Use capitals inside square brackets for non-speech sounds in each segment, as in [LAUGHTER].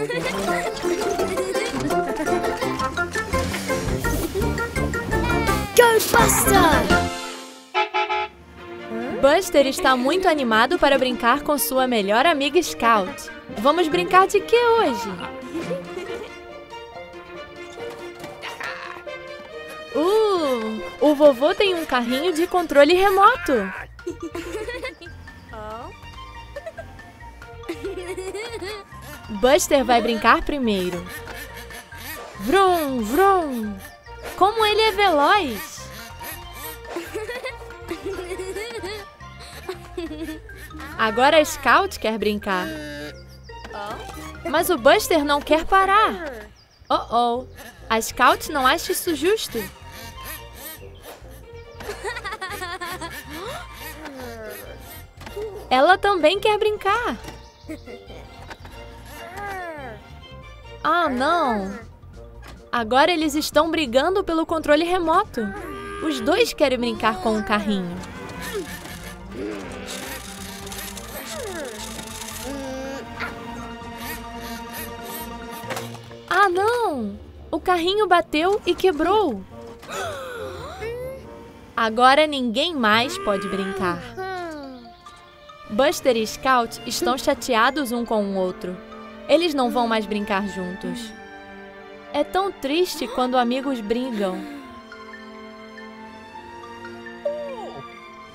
Go Buster! Buster está muito animado para brincar com sua melhor amiga Scout. Vamos brincar de que hoje? Uh, o vovô tem um carrinho de controle remoto. Buster vai brincar primeiro. Vrum, vrum. Como ele é veloz! Agora a Scout quer brincar. Mas o Buster não quer parar. Oh oh. A Scout não acha isso justo. Ela também quer brincar. Ah, não. Agora eles estão brigando pelo controle remoto. Os dois querem brincar com o carrinho. Ah, não! O carrinho bateu e quebrou. Agora ninguém mais pode brincar. Buster e Scout estão chateados um com o outro. Eles não vão mais brincar juntos. É tão triste quando amigos brigam.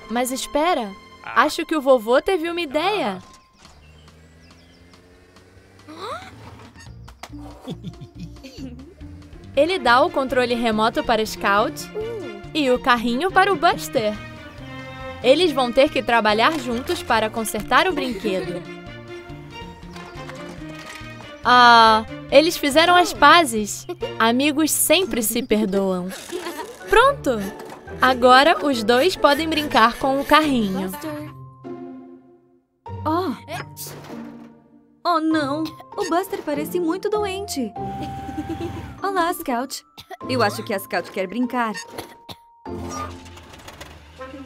Mas espera, acho que o vovô teve uma ideia. Ele dá o controle remoto para Scout e o carrinho para o Buster. Eles vão ter que trabalhar juntos para consertar o brinquedo. Ah, eles fizeram as pazes. Amigos sempre se perdoam. Pronto! Agora os dois podem brincar com o carrinho. Oh! Oh, não! O Buster parece muito doente. Olá, Scout. Eu acho que a Scout quer brincar.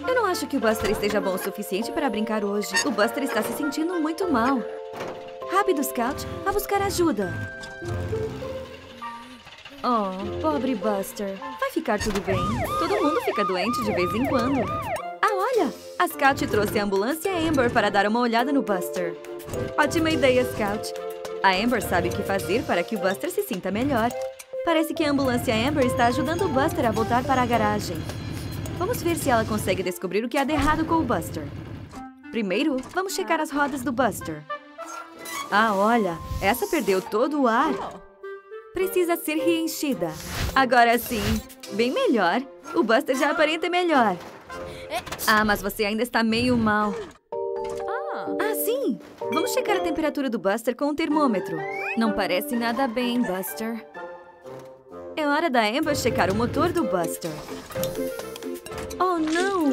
Eu não acho que o Buster esteja bom o suficiente para brincar hoje. O Buster está se sentindo muito mal. Rápido, Scout. A buscar ajuda. Oh, pobre Buster. Vai ficar tudo bem. Todo mundo fica doente de vez em quando. Ah, olha! A Scout trouxe a ambulância Amber para dar uma olhada no Buster. Ótima ideia, Scout. A Amber sabe o que fazer para que o Buster se sinta melhor. Parece que a ambulância Amber está ajudando o Buster a voltar para a garagem. Vamos ver se ela consegue descobrir o que há de errado com o Buster. Primeiro, vamos checar as rodas do Buster. Ah, olha, essa perdeu todo o ar. Precisa ser reenchida. Agora sim, bem melhor. O Buster já aparenta melhor. Ah, mas você ainda está meio mal. Ah, sim! Vamos checar a temperatura do Buster com o termômetro. Não parece nada bem, Buster. É hora da Amber checar o motor do Buster. Oh, não!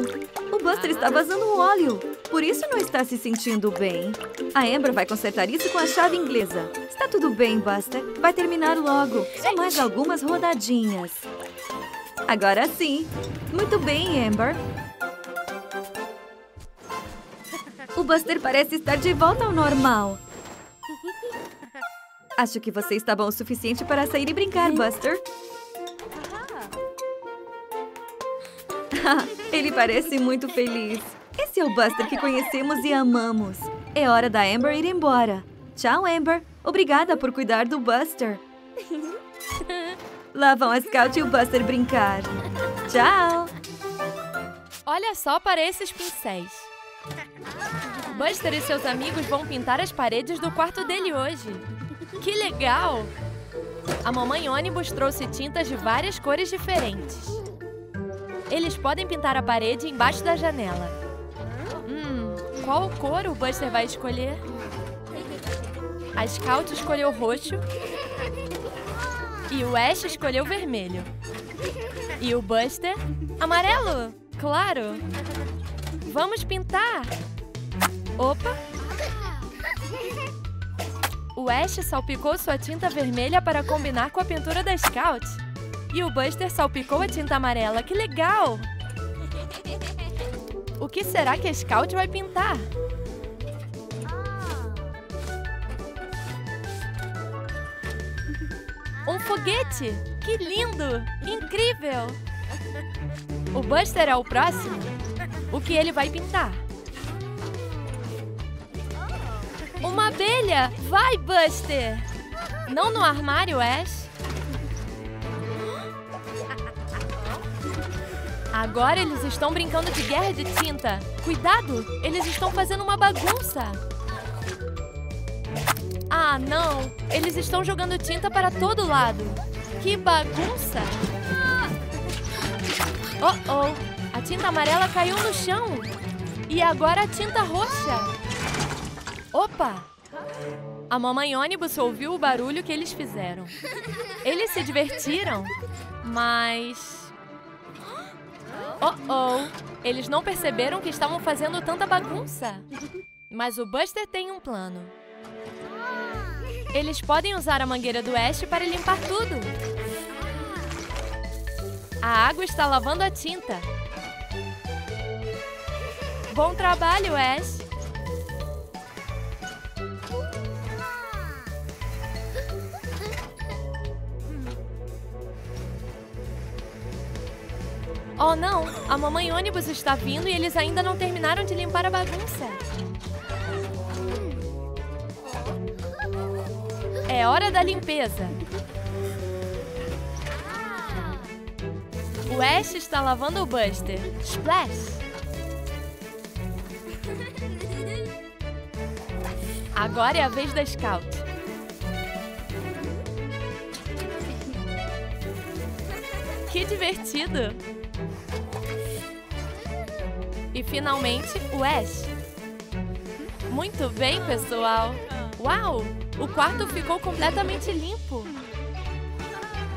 O Buster está vazando o óleo. Por isso não está se sentindo bem. A Amber vai consertar isso com a chave inglesa. Está tudo bem, Buster. Vai terminar logo. Só mais algumas rodadinhas. Agora sim. Muito bem, Amber. O Buster parece estar de volta ao normal. Acho que você está bom o suficiente para sair e brincar, Buster. [LAUGHS] Ele parece muito feliz. Esse é o Buster que conhecemos e amamos. É hora da Amber ir embora. Tchau, Amber. Obrigada por cuidar do Buster. [LAUGHS] Lá vão a Scout e o Buster brincar. Tchau! Olha só para esses pincéis. Buster e seus amigos vão pintar as paredes do quarto dele hoje. Que legal! A mamãe ônibus trouxe tintas de várias cores diferentes. Eles podem pintar a parede embaixo da janela. Hum, qual cor o Buster vai escolher? A Scout escolheu roxo. E o Ash escolheu vermelho. E o Buster, amarelo. Claro! Vamos pintar! Opa! O Ash salpicou sua tinta vermelha para combinar com a pintura da Scout. E o Buster salpicou a tinta amarela. Que legal! O que será que a Scout vai pintar? Um foguete! Que lindo! Incrível! O Buster é o próximo. O que ele vai pintar? Uma abelha! Vai, Buster! Não no armário, Ash. Agora eles estão brincando de guerra de tinta. Cuidado! Eles estão fazendo uma bagunça. Ah, não! Eles estão jogando tinta para todo lado. Que bagunça! Oh, oh! A tinta amarela caiu no chão. E agora a tinta roxa. Opa! A mamãe ônibus ouviu o barulho que eles fizeram. Eles se divertiram, mas... Oh, oh! Eles não perceberam que estavam fazendo tanta bagunça. Mas o Buster tem um plano. Eles podem usar a mangueira do Ash para limpar tudo. A água está lavando a tinta. Bom trabalho, Ash! Oh não! A mamãe ônibus está vindo e eles ainda não terminaram de limpar a bagunça. É hora da limpeza. O Ash está lavando o Buster. Splash! Agora é a vez da Scout. Que divertido! Finalmente, o Ash. Muito bem, pessoal! Uau! O quarto ficou completamente limpo.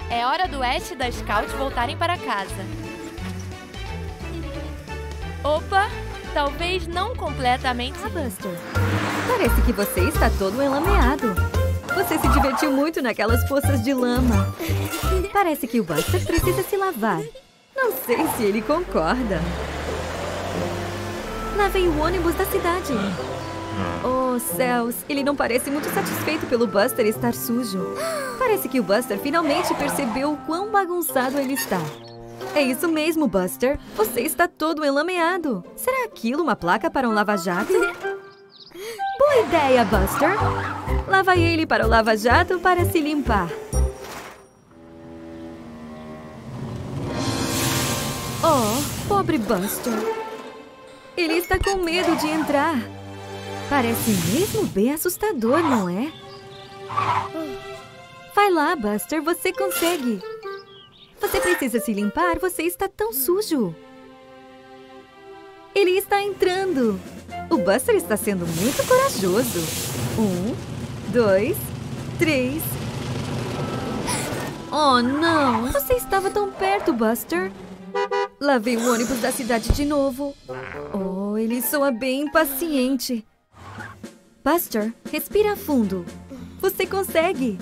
É hora do Ash e da Scout voltarem para casa. Opa! Talvez não completamente. Ah, Buster. Parece que você está todo enlameado. Você se divertiu muito naquelas poças de lama. Parece que o Buster precisa se lavar. Não sei se ele concorda. Lá vem o ônibus da cidade. Oh, céus! Ele não parece muito satisfeito pelo Buster estar sujo. Parece que o Buster finalmente percebeu o quão bagunçado ele está. É isso mesmo, Buster. Você está todo enlameado. Será aquilo uma placa para um lava-jato? Boa ideia, Buster. Lava ele para o lava-jato para se limpar. Oh, pobre Buster. Ele está com medo de entrar. Parece mesmo bem assustador, não é? Vai lá, Buster, você consegue. Você precisa se limpar, você está tão sujo. Ele está entrando. O Buster está sendo muito corajoso. Um, dois, três. Oh, não! Você estava tão perto, Buster. Lá vem o ônibus da cidade de novo. Oh, ele soa bem impaciente. Buster, respira fundo. Você consegue.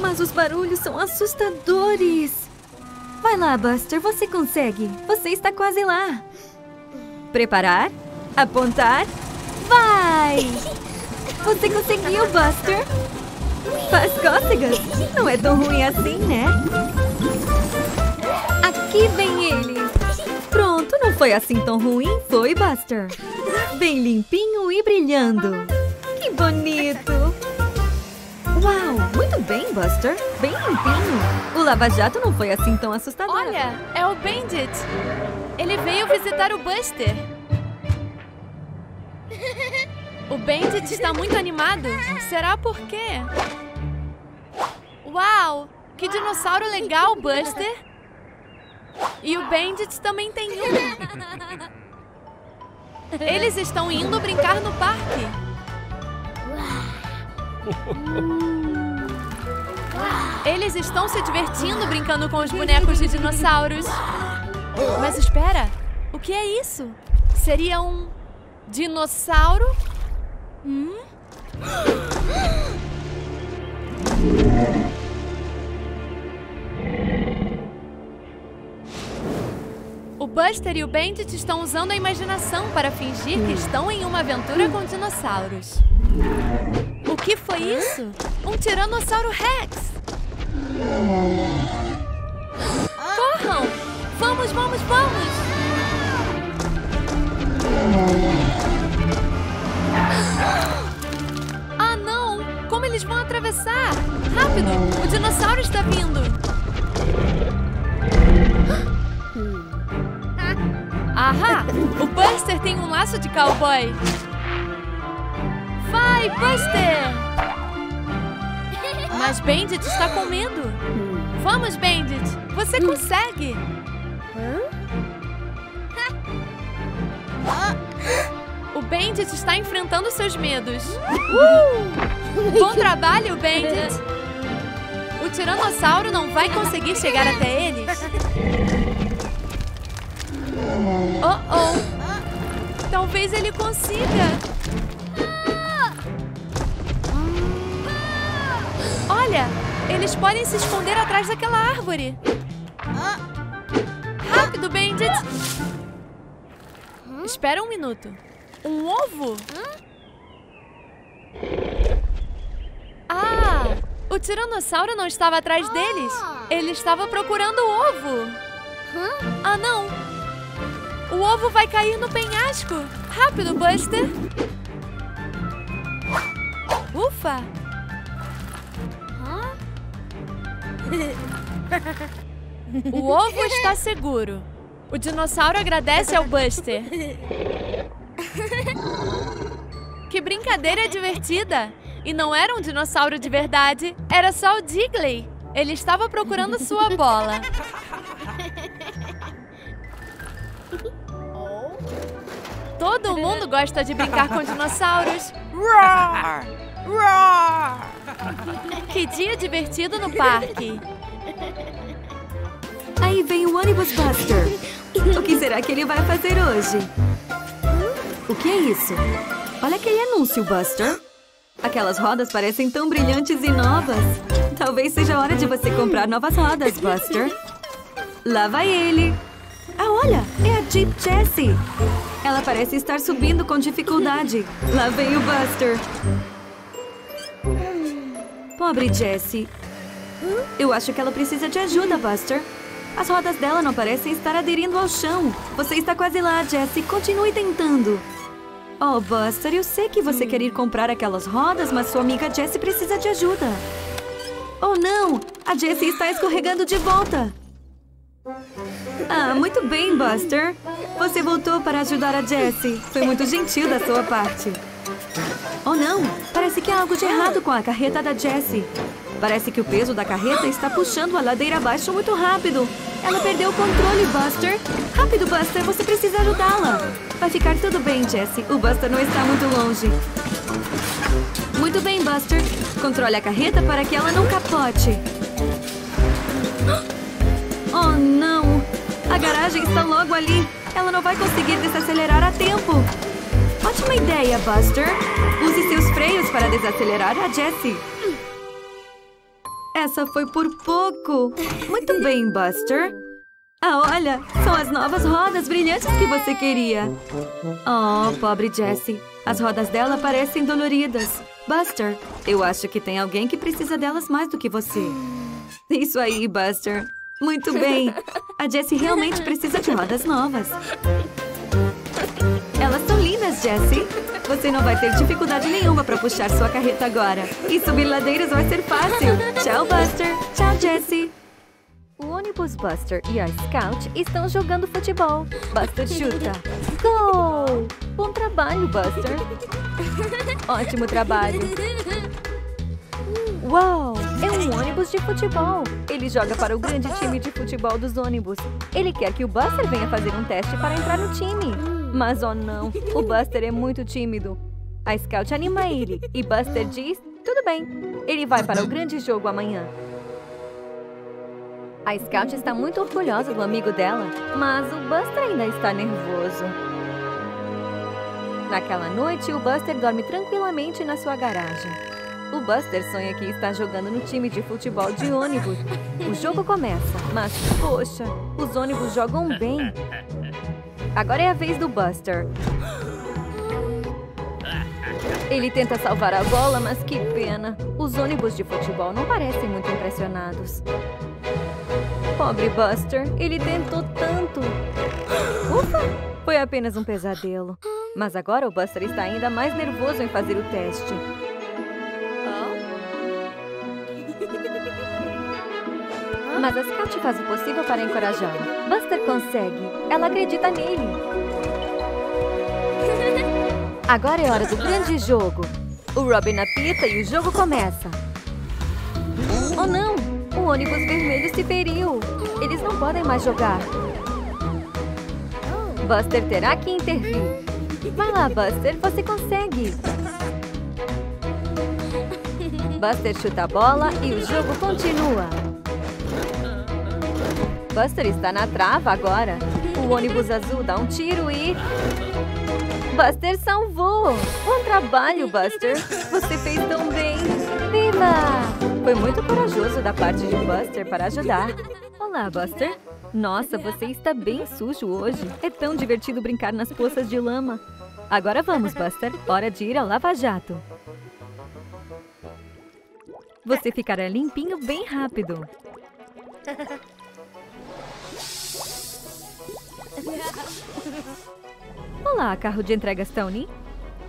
Mas os barulhos são assustadores. Vai lá, Buster, você consegue. Você está quase lá. Preparar? Apontar? Vai! Você conseguiu, Buster! Faz cócegas? Não é tão ruim assim, né? Aqui vem ele! Foi assim tão ruim, foi, Buster? Bem limpinho e brilhando. Que bonito! Uau, muito bem, Buster. Bem limpinho. O lava-jato não foi assim tão assustador. Olha, é o Bandit. Ele veio visitar o Buster. O Bandit está muito animado. Será por quê? Uau! Que dinossauro legal, Buster! E o Bandit também tem um. Eles estão indo brincar no parque. Eles estão se divertindo brincando com os bonecos de dinossauros. Mas espera, o que é isso? Seria um dinossauro? Hum? Buster e o Bandit estão usando a imaginação para fingir que estão em uma aventura com dinossauros. O que foi isso? Um Tiranossauro Rex! Corram! Vamos, vamos, vamos! Ah, não! Como eles vão atravessar? Rápido! O dinossauro está vindo! Ahá! O Buster tem um laço de cowboy! Vai, Buster! Mas Bandit está com medo! Vamos, Bandit! Você consegue! O Bandit está enfrentando seus medos. Bom trabalho, Bandit! O Tiranossauro não vai conseguir chegar até eles. Oh, oh! Talvez ele consiga. Olha, eles podem se esconder atrás daquela árvore. Rápido, Bandit! Espera um minuto. Um ovo? Ah! O tiranossauro não estava atrás deles. Ele estava procurando o ovo. Ah, não! O ovo vai cair no penhasco. Rápido, Buster! Ufa! O ovo está seguro. O dinossauro agradece ao Buster. Que brincadeira divertida! E não era um dinossauro de verdade, era só o Digley. Ele estava procurando sua bola. Todo mundo gosta de brincar com dinossauros. Roar! Roar! Que dia divertido no parque! Aí vem o ônibus Buster. O que será que ele vai fazer hoje? O que é isso? Olha aquele anúncio, Buster. Aquelas rodas parecem tão brilhantes e novas. Talvez seja a hora de você comprar novas rodas, Buster. Lá vai ele. Ah, olha! É a Jeep Jessie. Ela parece estar subindo com dificuldade. Lá vem o Buster. Pobre Jessie. Eu acho que ela precisa de ajuda, Buster. As rodas dela não parecem estar aderindo ao chão. Você está quase lá, Jessie. Continue tentando. Oh, Buster, eu sei que você quer ir comprar aquelas rodas, mas sua amiga Jessie precisa de ajuda. Oh, não! A Jessie está escorregando de volta. Ah, muito bem, Buster. Você voltou para ajudar a Jessie. Foi muito gentil da sua parte. Oh, não! Parece que há algo de errado com a carreta da Jessie. Parece que o peso da carreta está puxando a ladeira abaixo muito rápido. Ela perdeu o controle, Buster. Rápido, Buster, você precisa ajudá-la. Vai ficar tudo bem, Jessie. O Buster não está muito longe. Muito bem, Buster. Controle a carreta para que ela não capote. Oh, não! A garagem está logo ali. Ela não vai conseguir desacelerar a tempo. Ótima ideia, Buster. Use seus freios para desacelerar a Jessie. Essa foi por pouco. Muito bem, Buster. Ah, olha! São as novas rodas brilhantes que você queria. Oh, pobre Jessie. As rodas dela parecem doloridas. Buster, eu acho que tem alguém que precisa delas mais do que você. Isso aí, Buster. Muito bem. A Jessie realmente precisa de rodas novas. Elas são lindas, Jessie. Você não vai ter dificuldade nenhuma para puxar sua carreta agora. E subir ladeiras vai ser fácil. Tchau, Buster. Tchau, Jessie. O ônibus Buster e a Scout estão jogando futebol. Buster chuta. Gol! Bom trabalho, Buster. Ótimo trabalho. Uau! É um ônibus de futebol. Ele joga para o grande time de futebol dos ônibus. Ele quer que o Buster venha fazer um teste para entrar no time. Mas oh não, o Buster é muito tímido. A Scout anima ele e Buster diz: tudo bem, ele vai para o grande jogo amanhã. A Scout está muito orgulhosa do amigo dela, mas o Buster ainda está nervoso. Naquela noite, o Buster dorme tranquilamente na sua garagem. O Buster sonha que está jogando no time de futebol de ônibus. O jogo começa, mas, poxa, os ônibus jogam bem. Agora é a vez do Buster. Ele tenta salvar a bola, mas que pena. Os ônibus de futebol não parecem muito impressionados. Pobre Buster, ele tentou tanto. Ufa! Foi apenas um pesadelo. Mas agora o Buster está ainda mais nervoso em fazer o teste. Mas a Scout faz o possível para encorajá-lo. Buster consegue. Ela acredita nele. [LAUGHS] Agora é hora do grande jogo. O Robin apita e o jogo começa. Oh não! O ônibus vermelho se feriu. Eles não podem mais jogar. Buster terá que intervir. Vai lá, Buster, você consegue. Buster chuta a bola e o jogo continua. Buster está na trava agora. O ônibus azul dá um tiro e... Buster salvou! Bom trabalho, Buster! Você fez tão bem! Viva! Foi muito corajoso da parte de Buster para ajudar. Olá, Buster. Nossa, você está bem sujo hoje. É tão divertido brincar nas poças de lama. Agora vamos, Buster. Hora de ir ao lava-jato. Você ficará limpinho bem rápido. [LAUGHS] Olá, carro de entregas Tony.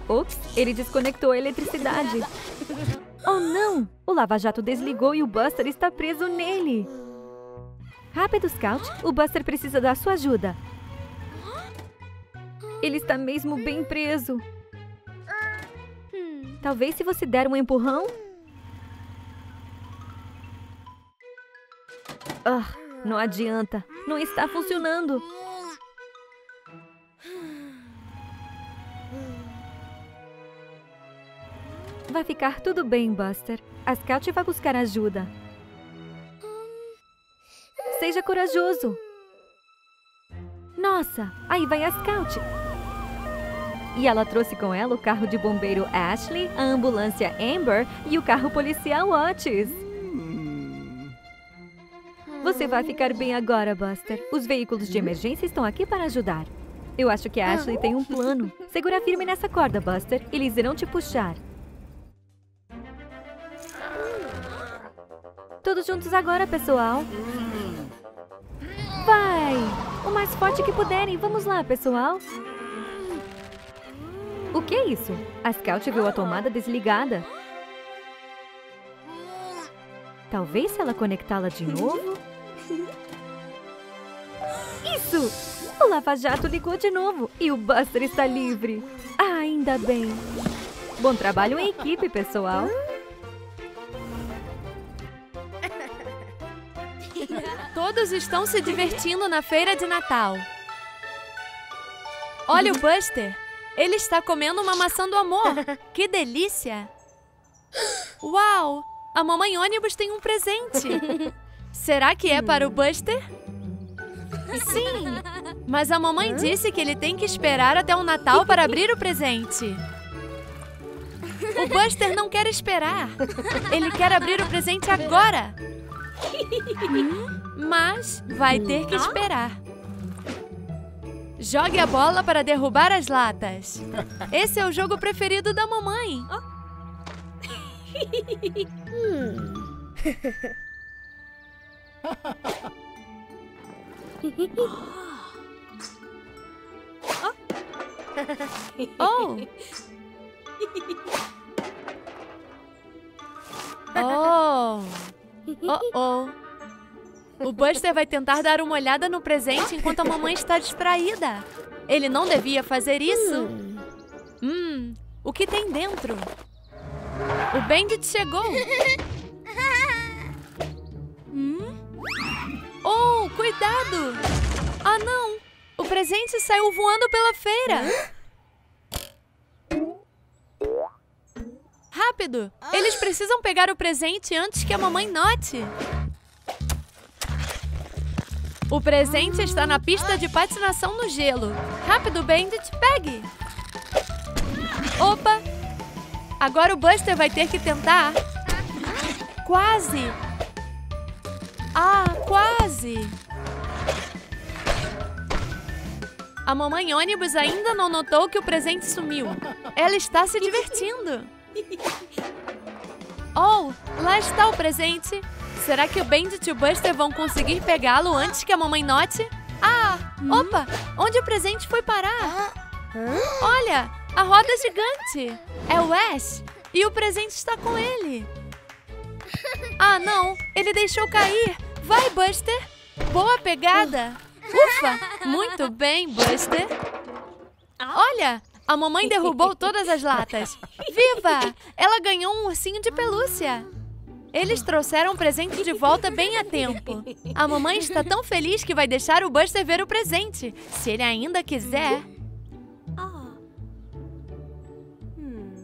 Ops, ele desconectou a eletricidade. Oh, não! O lava-jato desligou e o Buster está preso nele. Rápido, Scout. O Buster precisa da sua ajuda. Ele está mesmo bem preso. Talvez se você der um empurrão... Ah, não adianta. Não está funcionando. Vai ficar tudo bem, Buster. A Scout vai buscar ajuda. Seja corajoso. Nossa, aí vai a Scout. E ela trouxe com ela o carro de bombeiro Ashley, a ambulância Amber e o carro policial Otis. Você vai ficar bem agora, Buster. Os veículos de emergência estão aqui para ajudar. Eu acho que a Ashley tem um plano. Segura firme nessa corda, Buster. Eles irão te puxar. Todos juntos agora, pessoal. Vai! O mais forte que puderem. Vamos lá, pessoal. O que é isso? A Scout viu a tomada desligada. Talvez se ela conectá-la de novo... Isso! O lava-jato ligou de novo e o Buster está livre. Ah, ainda bem. Bom trabalho em equipe, pessoal. Todos estão se divertindo na feira de Natal. Olha o Buster! Ele está comendo uma maçã do amor! [LAUGHS] Que delícia! Uau! A mamãe ônibus tem um presente! [LAUGHS] Será que é para o Buster? Sim! Mas a mamãe disse que ele tem que esperar até o Natal para abrir o presente. O Buster não quer esperar. Ele quer abrir o presente agora. [LAUGHS] Mas vai ter que esperar. Jogue a bola para derrubar as latas. [LAUGHS] Esse é o jogo preferido da mamãe. Oh! [LAUGHS] [LAUGHS] Oh! Oh, oh! O Buster vai tentar dar uma olhada no presente enquanto a mamãe está distraída. Ele não devia fazer isso. Hum, o que tem dentro? O Bandit chegou. Hum? Oh, cuidado! Ah, não! O presente saiu voando pela feira. Rápido! Eles precisam pegar o presente antes que a mamãe note. O presente está na pista de patinação no gelo. Rápido, Bandit, pegue! Opa! Agora o Buster vai ter que tentar. Quase! Ah, quase! A mamãe ônibus ainda não notou que o presente sumiu. Ela está se divertindo. [LAUGHS] Oh, lá está o presente. Será que o Bandit e o Buster vão conseguir pegá-lo antes que a mamãe note? Ah, opa! Onde o presente foi parar? Olha, a roda gigante. É o Ash. E o presente está com ele. [LAUGHS] Ah, não. Ele deixou cair. Vai, Buster. Boa pegada. Ufa! Muito bem, Buster. Olha, a mamãe derrubou todas as latas. Viva! Ela ganhou um ursinho de pelúcia. Eles trouxeram o presente de volta bem a tempo. A mamãe está tão feliz que vai deixar o Buster ver o presente, se ele ainda quiser.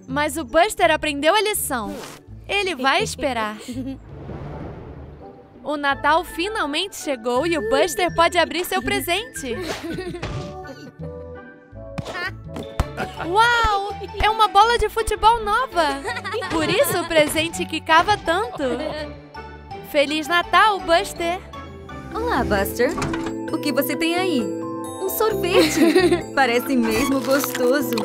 Mas o Buster aprendeu a lição. Ele vai esperar. O Natal finalmente chegou e o Buster pode abrir seu presente. Uau! É uma bola de futebol nova! Por isso o presente quicava tanto. Feliz Natal, Buster! Olá, Buster. O que você tem aí? Um sorvete. [LAUGHS] Parece mesmo gostoso.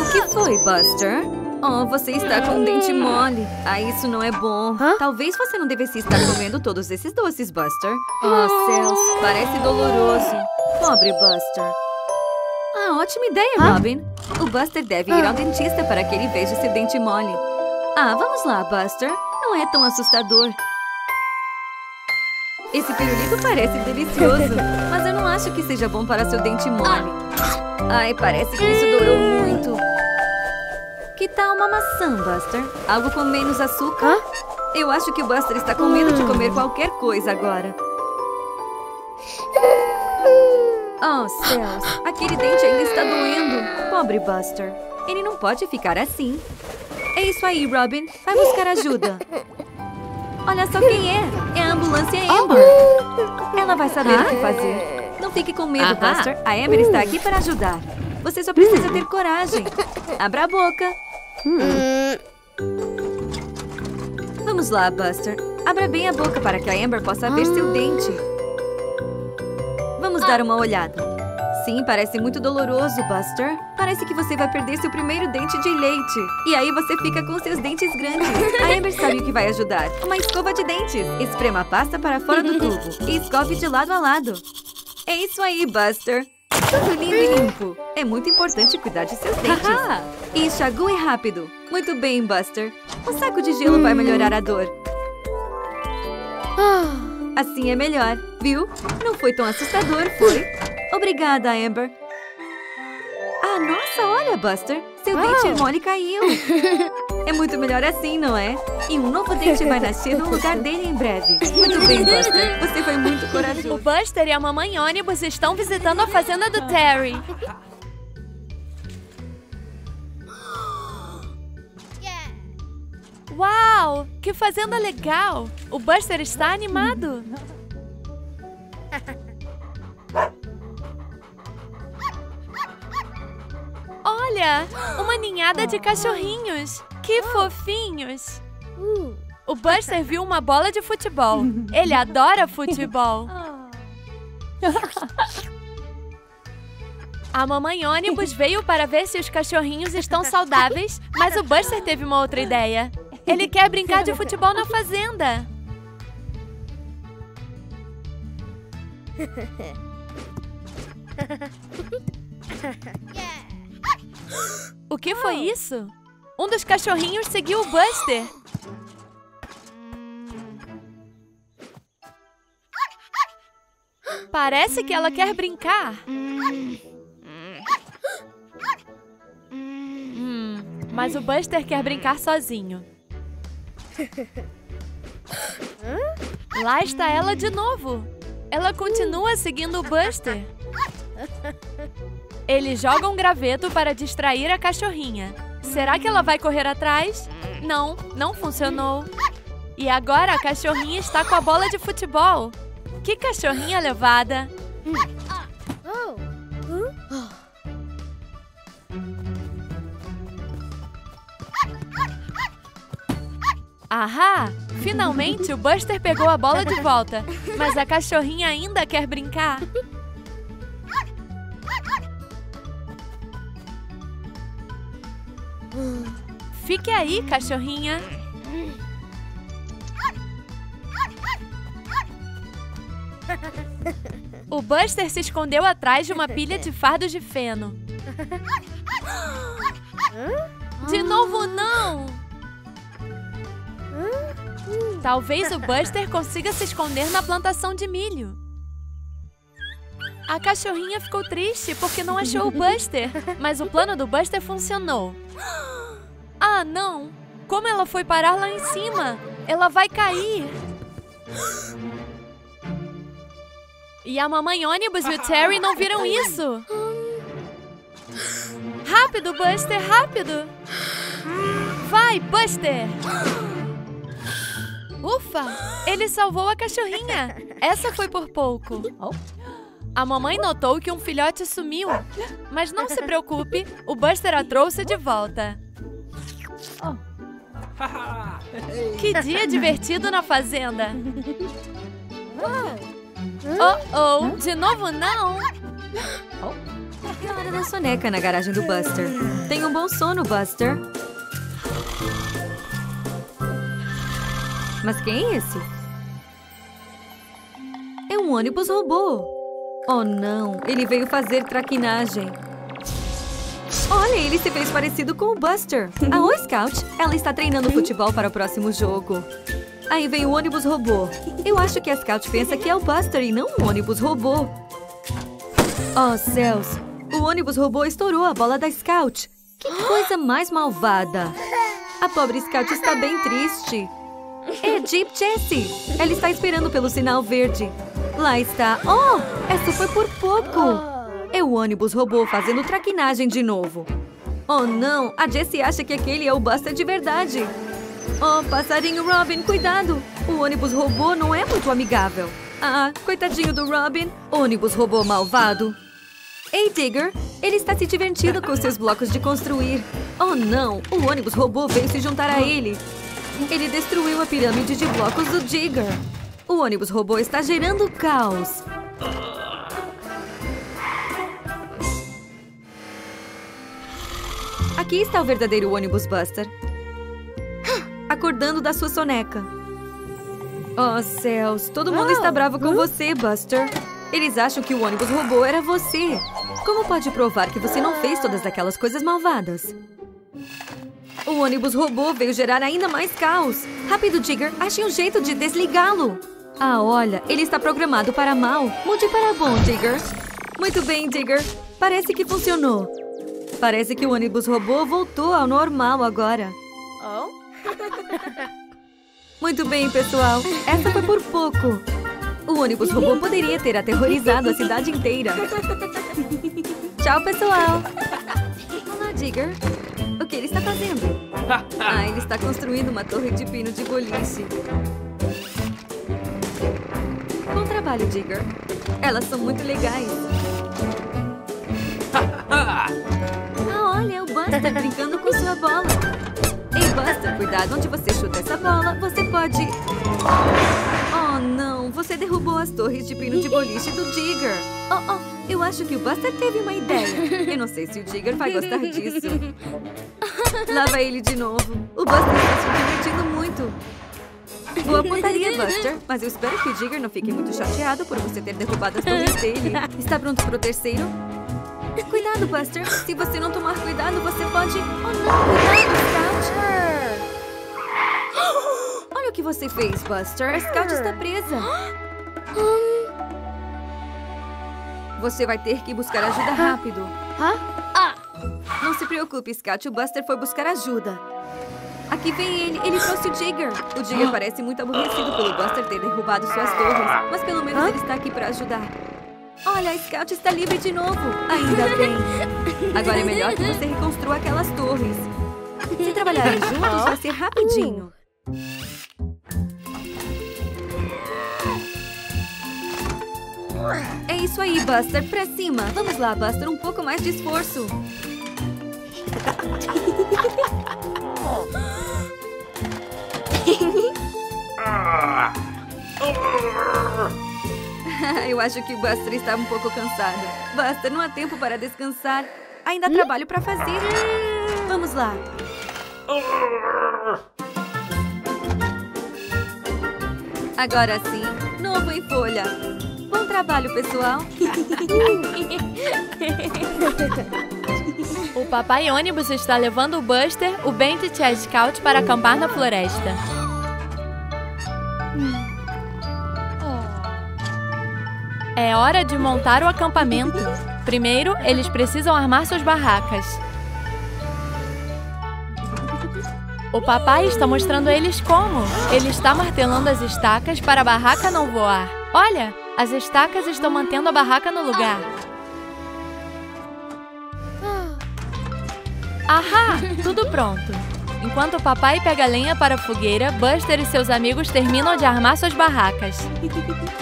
O que foi, Buster? Oh, você está com um dente mole. Ah, isso não é bom. Talvez você não devesse estar comendo todos esses doces, Buster. Oh, céus. Parece doloroso. Pobre Buster. Ah, ótima ideia, Robin. O Buster deve ir ao dentista para que ele veja seu dente mole. Ah, vamos lá, Buster. Não é tão assustador. Esse pirulito parece delicioso, [LAUGHS] mas eu não acho que seja bom para seu dente mole. Ai, parece que isso doeu muito. Que tal uma maçã, Buster? Algo com menos açúcar? Eu acho que o Buster está com medo de comer qualquer coisa agora. [LAUGHS] Oh, céus! Aquele dente ainda está doendo. Pobre Buster. Ele não pode ficar assim. É isso aí, Robin. Vai buscar ajuda. Olha só quem é. É a ambulância Amber. Ela vai saber o que fazer. Não fique com medo, Ahá. Buster. A Amber está aqui para ajudar. Você só precisa ter coragem. Abra a boca. Vamos lá, Buster. Abra bem a boca para que a Amber possa ver seu dente. Dar uma olhada. Sim, parece muito doloroso, Buster. Parece que você vai perder seu primeiro dente de leite. E aí você fica com seus dentes grandes. A Amber sabe o que vai ajudar. Uma escova de dentes. Esprema a pasta para fora do tubo. E escove de lado a lado. É isso aí, Buster. Tudo lindo e limpo. É muito importante cuidar de seus dentes. E enxague rápido. Muito bem, Buster. O saco de gelo vai melhorar a dor. Assim é melhor, viu? Não foi tão assustador, foi? Obrigada, Amber. Ah, nossa, olha, Buster. Seu dente mole caiu. [LAUGHS] É muito melhor assim, não é? E um novo dente vai nascer no lugar dele em breve. Muito bem, Buster. Você foi muito [LAUGHS] O corajoso. Buster e a mamãe ônibus estão visitando a fazenda do Terry. Uau! Que fazenda legal! O Buster está animado. Olha! Uma ninhada de cachorrinhos! Que fofinhos! O Buster viu uma bola de futebol. Ele adora futebol. A mamãe ônibus veio para ver se os cachorrinhos estão saudáveis, mas o Buster teve uma outra ideia. Ele quer brincar de futebol na fazenda. [LAUGHS] O que foi isso? Um dos cachorrinhos seguiu o Buster. Parece que ela quer brincar. Hum, mas o Buster quer brincar sozinho. Lá está ela de novo. Ela continua seguindo o Buster. Ele joga um graveto para distrair a cachorrinha. Será que ela vai correr atrás? Não, não funcionou. E agora a cachorrinha está com a bola de futebol. Que cachorrinha levada! Ahá! Finalmente o Buster pegou a bola de volta, mas a cachorrinha ainda quer brincar. Fique aí, cachorrinha! O Buster se escondeu atrás de uma pilha de fardos de feno. De novo, não! Talvez o Buster consiga se esconder na plantação de milho. A cachorrinha ficou triste porque não achou o Buster, mas o plano do Buster funcionou. Ah, não! Como ela foi parar lá em cima? Ela vai cair! E a mamãe ônibus e o Terry não viram isso! Rápido, Buster, rápido! Vai, Buster! Ufa! Ele salvou a cachorrinha! Essa foi por pouco. A mamãe notou que um filhote sumiu. Mas não se preocupe, o Buster a trouxe de volta. [LAUGHS] Que dia divertido na fazenda! Oh, oh! De novo não! É hora da soneca na garagem do Buster. Tenha um bom sono, Buster. Mas quem é esse? É um ônibus robô. Oh, não. Ele veio fazer traquinagem. Olha, ele se fez parecido com o Buster. A Oi Scout, ela está treinando futebol para o próximo jogo. Aí vem o ônibus robô. Eu acho que a Scout pensa que é o Buster e não um ônibus robô. Oh, céus. O ônibus robô estourou a bola da Scout. Que coisa mais malvada. A pobre Scout está bem triste. É Jeep Jessie. Ela está esperando pelo sinal verde. Lá está. Oh, essa foi por pouco. É o ônibus robô fazendo traquinagem de novo. Oh, não. A Jessie acha que aquele é o Buster de verdade. Oh, passarinho Robin, cuidado! O ônibus robô não é muito amigável. Ah, coitadinho do Robin. Ônibus robô malvado. Ei, Digger, ele está se divertindo com seus blocos de construir. Oh, não! O ônibus robô veio se juntar a ele. Ele destruiu a pirâmide de blocos do Digger. O ônibus robô está gerando caos. Aqui está o verdadeiro ônibus Buster. Acordando da sua soneca. Oh, céus. Todo mundo está bravo com você, Buster. Eles acham que o ônibus robô era você. Como pode provar que você não fez todas aquelas coisas malvadas? O ônibus robô veio gerar ainda mais caos. Rápido, Digger. Ache um jeito de desligá-lo. Ah, olha. Ele está programado para mal. Mude para bom, Digger. Muito bem, Digger. Parece que funcionou. Parece que o ônibus robô voltou ao normal agora. Oh? [LAUGHS] Muito bem, pessoal. Essa foi por pouco. O ônibus robô poderia ter aterrorizado a cidade inteira. [LAUGHS] Tchau, pessoal. [LAUGHS] Olá, Digger. O que ele está fazendo? [LAUGHS] Ah, ele está construindo uma torre de pino de boliche. Bom trabalho, Digger. Elas são muito legais. [LAUGHS] Ah, olha, é o Buster brincando com sua bola. Ei, Buster, cuidado onde você chuta essa bola. Você pode... Oh, não. Você derrubou as torres de pino de boliche do Digger. Oh, oh. Eu acho que o Buster teve uma ideia. [LAUGHS] Eu não sei se o Digger vai gostar disso. Lava ele de novo. O Buster está se divertindo muito. Boa pontaria, Buster. Mas eu espero que o Digger não fique muito chateado por você ter derrubado as torres dele. Está pronto para o terceiro? Cuidado, Buster. Se você não tomar cuidado, você pode... Oh, não. Cuidado, Scout. [GASPS] Olha o que você fez, Buster. A Scout está presa. [GASPS] Você vai ter que buscar ajuda rápido. Não se preocupe, Scout. O Buster foi buscar ajuda. Aqui vem ele. Ele trouxe o Digger. O Digger parece muito aborrecido pelo Buster ter derrubado suas torres. Mas pelo menos ele está aqui para ajudar. Olha, a Scout está livre de novo. Ainda bem. Agora é melhor que você reconstrua aquelas torres. Se trabalharem juntos, vai ser rapidinho. É isso aí, Buster. Pra cima. Vamos lá, Buster. Um pouco mais de esforço. [LAUGHS] Eu acho que Buster está um pouco cansado. Buster, não há tempo para descansar. Ainda há trabalho para fazer. Vamos lá. Agora sim, novo em folha. Bom trabalho, pessoal. [LAUGHS] O papai ônibus está levando o Buster, o Bandit e a Scout para acampar na floresta. É hora de montar o acampamento. Primeiro, eles precisam armar suas barracas. O papai está mostrando a eles como. Ele está martelando as estacas para a barraca não voar. Olha, as estacas estão mantendo a barraca no lugar. Ahá! Tudo pronto. Enquanto o papai pega lenha para a fogueira, Buster e seus amigos terminam de armar suas barracas.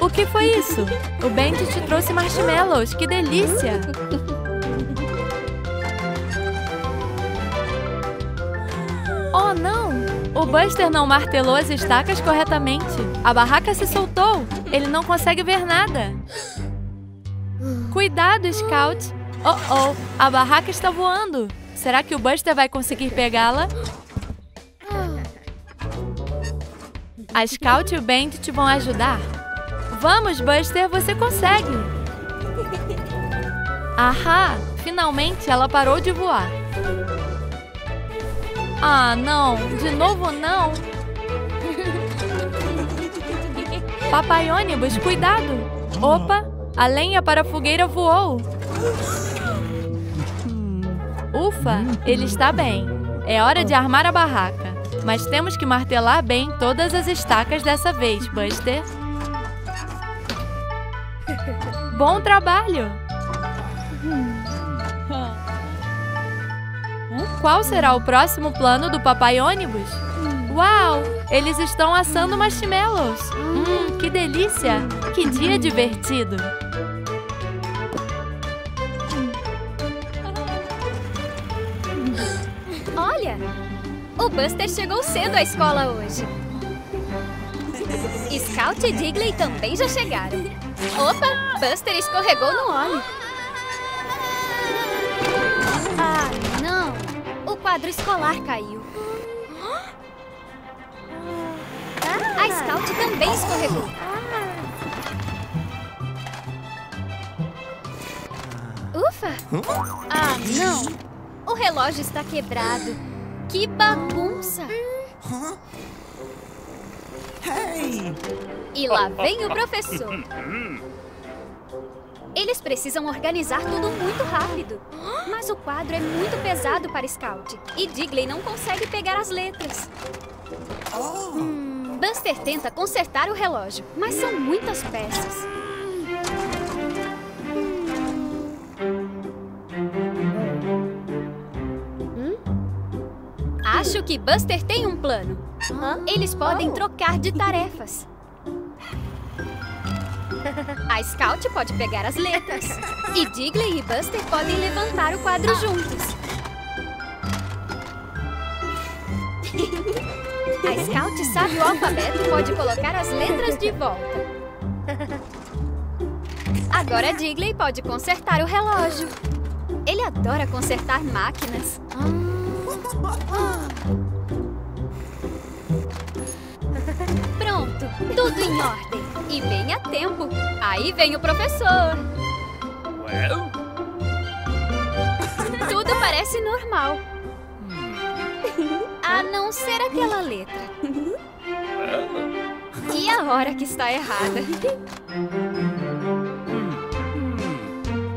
O que foi isso? O Bandit trouxe marshmallows. Que delícia! Oh, não! O Buster não martelou as estacas corretamente. A barraca se soltou. Ele não consegue ver nada. Cuidado, Scout! Oh, oh! A barraca está voando. Será que o Buster vai conseguir pegá-la? A Scout e o Bandit vão ajudar. Vamos, Buster, você consegue! Ahá! Finalmente ela parou de voar. Ah, não! De novo não! [LAUGHS] Papai ônibus, cuidado! Opa! A lenha para a fogueira voou! Ufa! Ele está bem. É hora de armar a barraca. Mas temos que martelar bem todas as estacas dessa vez, Buster. Bom trabalho! Qual será o próximo plano do Papai Ônibus? Uau! Eles estão assando marshmallows! Hum, que delícia! Que dia divertido! Olha! O Buster chegou cedo à escola hoje. Scout e Digley também já chegaram. Opa! Buster escorregou no óleo. Ah, quadro escolar caiu. A Scout também escorregou. Ufa! Ah, não! O relógio está quebrado. Que bagunça! E lá vem o professor. [LAUGHS] Eles precisam organizar tudo muito rápido. Mas o quadro é muito pesado para Scout. E Digley não consegue pegar as letras. Hum, Buster tenta consertar o relógio, mas são muitas peças. Acho que Buster tem um plano. Eles podem trocar de tarefas. A Scout pode pegar as letras. [LAUGHS] E Digley e Buster podem levantar o quadro juntos. A Scout sabe o alfabeto e pode colocar as letras de volta. Agora Digley pode consertar o relógio. Ele adora consertar máquinas. [LAUGHS] Pronto, tudo em ordem. E bem a tempo. Aí vem o professor. [LAUGHS] Tudo parece normal. [LAUGHS] A não ser aquela letra. E a hora que está errada.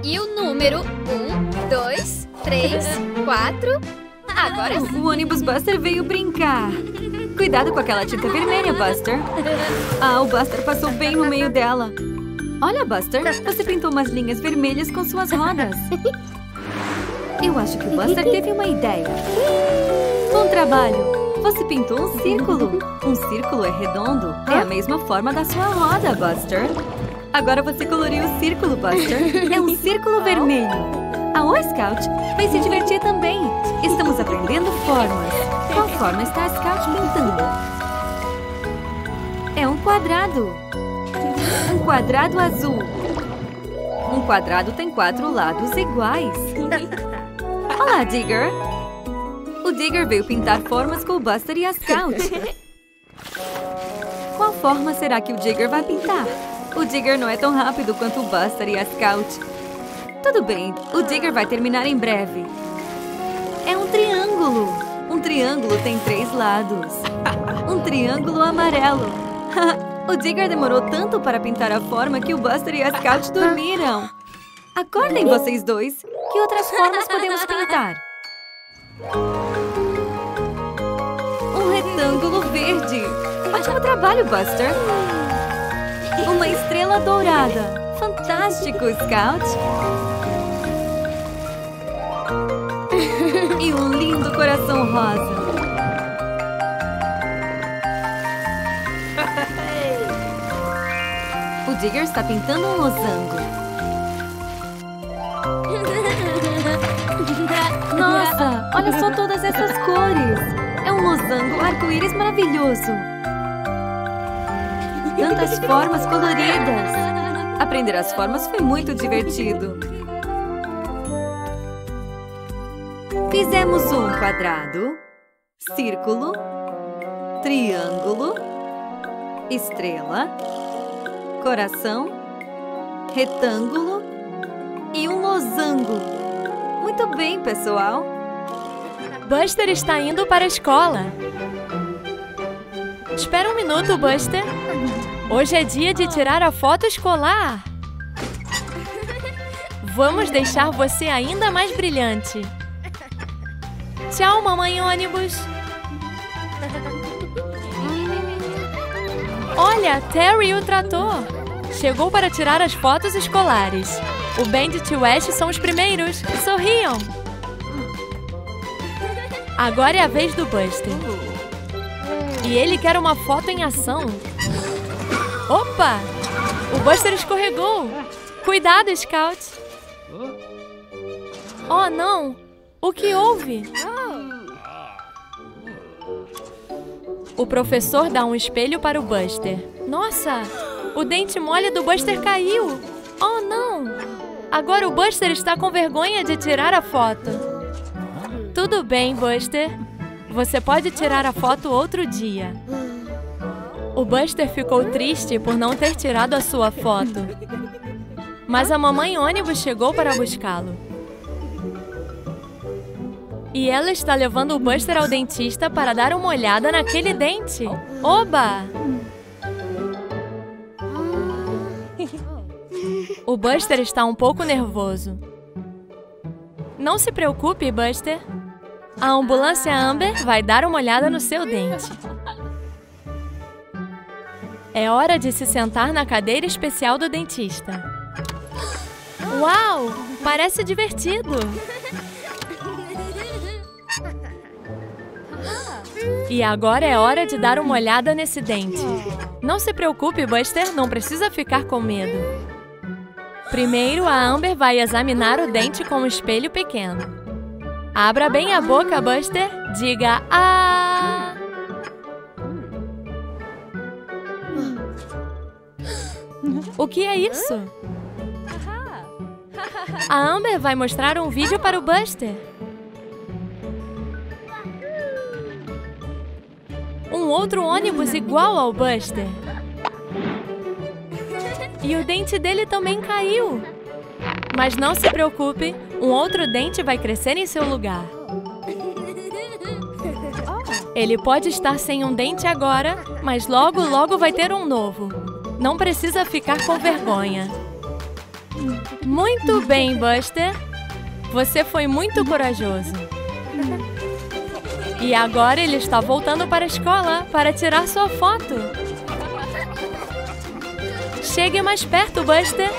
E o número? Um, dois, três, [LAUGHS] quatro. Agora sim. O ônibus Buster veio brincar. Cuidado com aquela tinta vermelha, Buster. Ah, o Buster passou bem no meio dela. Olha, Buster, você pintou umas linhas vermelhas com suas rodas. Eu acho que o Buster teve uma ideia. Bom trabalho! Você pintou um círculo. Um círculo é redondo. É a mesma forma da sua roda, Buster. Agora você coloriu o círculo, Buster. É um círculo vermelho. A O Scout vai se divertir também. Estamos aprendendo formas. Qual forma está a Scout pintando? É um quadrado. Um quadrado azul. Um quadrado tem quatro lados iguais. [LAUGHS] Olá, Digger. O Digger veio pintar formas com o Buster e a Scout. Qual forma será que o Digger vai pintar? O Digger não é tão rápido quanto o Buster e a Scout. Tudo bem, o Digger vai terminar em breve. É um triângulo. Um triângulo tem três lados. [LAUGHS] Um triângulo amarelo. [LAUGHS] o Digger demorou tanto para pintar a forma que o Buster e a Scout [LAUGHS] dormiram. Acordem vocês dois. Que outras formas podemos pintar? Um retângulo verde. Ótimo trabalho, Buster. Uma estrela dourada. Fantástico, Scout. Um lindo coração rosa. O Digger está pintando um losango. Nossa, olha só todas essas cores. É um losango arco-íris maravilhoso. Tantas formas coloridas. Aprender as formas foi muito divertido. Fizemos um quadrado, círculo, triângulo, estrela, coração, retângulo e um losango. Muito bem, pessoal. Buster está indo para a escola. Espera um minuto, Buster. Hoje é dia de tirar a foto escolar. Vamos deixar você ainda mais brilhante. Tchau, mamãe ônibus. Olha, Terry o trator. Chegou para tirar as fotos escolares. O Bandit Ash são os primeiros. Sorriam. Agora é a vez do Buster. E ele quer uma foto em ação. Opa! O Buster escorregou. Cuidado, Scout. Oh, não! O que houve? O professor dá um espelho para o Buster. Nossa! O dente mole do Buster caiu! Oh, não! Agora o Buster está com vergonha de tirar a foto. Tudo bem, Buster. Você pode tirar a foto outro dia. O Buster ficou triste por não ter tirado a sua foto. Mas a mamãe ônibus chegou para buscá-lo. E ela está levando o Buster ao dentista para dar uma olhada naquele dente. Oba! O Buster está um pouco nervoso. Não se preocupe, Buster. A ambulância Amber vai dar uma olhada no seu dente. É hora de se sentar na cadeira especial do dentista. Uau! Parece divertido! E agora é hora de dar uma olhada nesse dente. Não se preocupe, Buster, não precisa ficar com medo. Primeiro, a Amber vai examinar o dente com um espelho pequeno. Abra bem a boca, Buster. Diga ah! O que é isso? A Amber vai mostrar um vídeo para o Buster. Um outro ônibus igual ao Buster. E o dente dele também caiu. Mas não se preocupe, um outro dente vai crescer em seu lugar. Ele pode estar sem um dente agora, mas logo, logo vai ter um novo. Não precisa ficar com vergonha. Muito bem, Buster. Você foi muito corajoso. E agora ele está voltando para a escola para tirar sua foto. Chegue mais perto, Buster.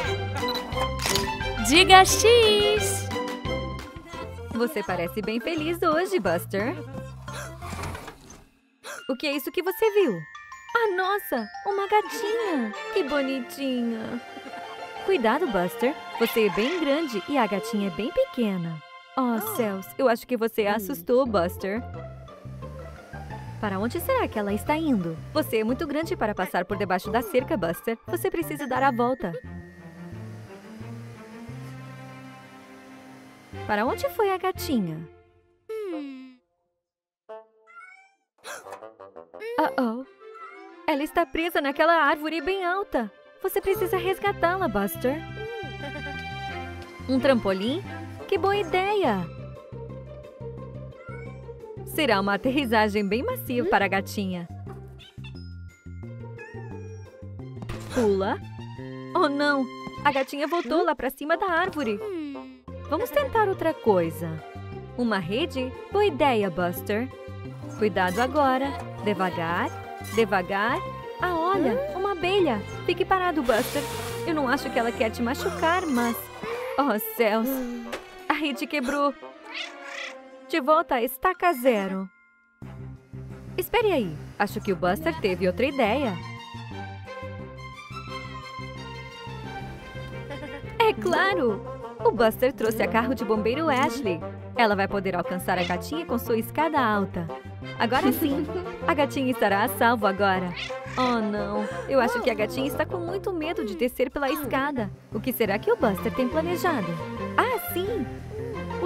Diga X. Você parece bem feliz hoje, Buster. O que é isso que você viu? Ah, nossa! Uma gatinha! Que bonitinha! Cuidado, Buster. Você é bem grande e a gatinha é bem pequena. Oh, céus, eu acho que você assustou, Buster. Para onde será que ela está indo? Você é muito grande para passar por debaixo da cerca, Buster. Você precisa dar a volta. Para onde foi a gatinha? Uh-oh. Ela está presa naquela árvore bem alta. Você precisa resgatá-la, Buster. Um trampolim? Que boa ideia! Será uma aterrissagem bem macia para a gatinha. Pula. Oh, não! A gatinha voltou lá para cima da árvore. Vamos tentar outra coisa. Uma rede? Boa ideia, Buster. Cuidado agora. Devagar, devagar. Ah, olha, uma abelha. Fique parado, Buster. Eu não acho que ela quer te machucar, mas... Oh, céus. A rede quebrou. De volta a estaca zero. Espere aí. Acho que o Buster teve outra ideia. É claro! O Buster trouxe a carro de bombeiro Ashley. Ela vai poder alcançar a gatinha com sua escada alta. Agora sim, a gatinha estará a salvo agora. Oh, não. Eu acho que a gatinha está com muito medo de descer pela escada. O que será que o Buster tem planejado? Ah!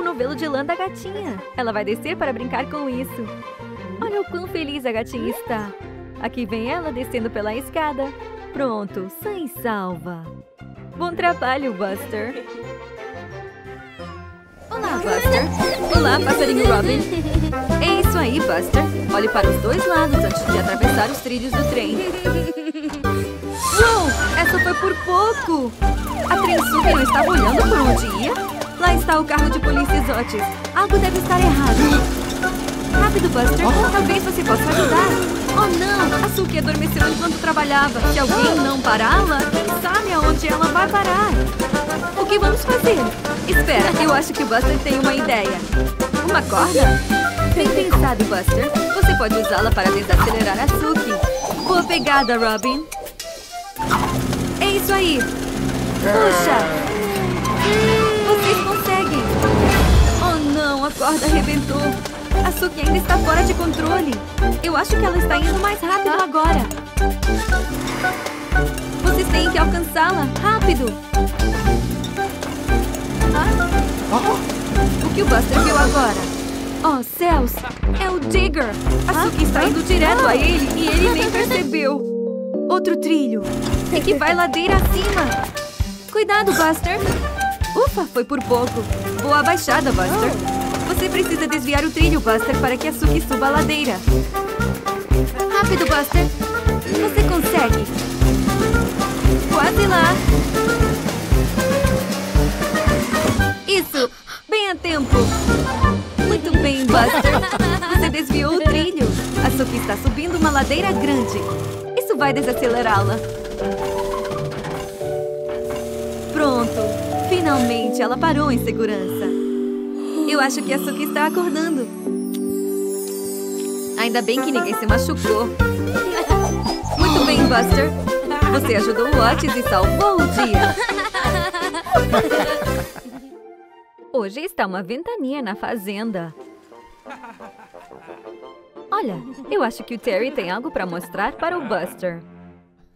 Novelo de lã da gatinha. Ela vai descer para brincar com isso. Olha o quão feliz a gatinha está. Aqui vem ela descendo pela escada. Pronto, sã e salva. Bom trabalho, Buster. Olá, Buster. Olá, passarinho Robin. É isso aí, Buster. Olhe para os dois lados antes de atravessar os trilhos do trem. Uou! Essa foi por pouco! A Trensuke não estava olhando por onde ia? Lá está o carro de polícia Otis. Algo deve estar errado. Rápido, Buster. Talvez você possa ajudar. Oh, não! A Suki adormeceu enquanto trabalhava. Se alguém não pará-la, quem sabe aonde ela vai parar? O que vamos fazer? Espera, eu acho que o Buster tem uma ideia. Uma corda? Bem pensado, Buster. Você pode usá-la para desacelerar a Suki. Boa pegada, Robin. Isso aí. Puxa! Vocês conseguem. Oh, não! A corda arrebentou. A Suki ainda está fora de controle. Eu acho que ela está indo mais rápido agora. Vocês têm que alcançá-la. Rápido! O que o Buster viu agora? Oh, céus! É o Digger! A Suki está indo direto a ele e ele nem percebeu. Outro trilho. E que vai ladeira acima. Cuidado, Buster! Ufa, foi por pouco. Boa baixada, Buster. Você precisa desviar o trilho, Buster, para que a Suki suba a ladeira. Rápido, Buster. Você consegue. Quase lá. Isso. Bem a tempo. Muito bem, Buster. Você desviou o trilho. A Suki está subindo uma ladeira grande. Vai desacelerá-la. Pronto. Finalmente, ela parou em segurança. Eu acho que a Suki está acordando. Ainda bem que ninguém se machucou. [LAUGHS] Muito bem, Buster. Você ajudou o Otis e salvou o dia. [LAUGHS] Hoje está uma ventania na fazenda. Olha, eu acho que o Terry tem algo para mostrar para o Buster.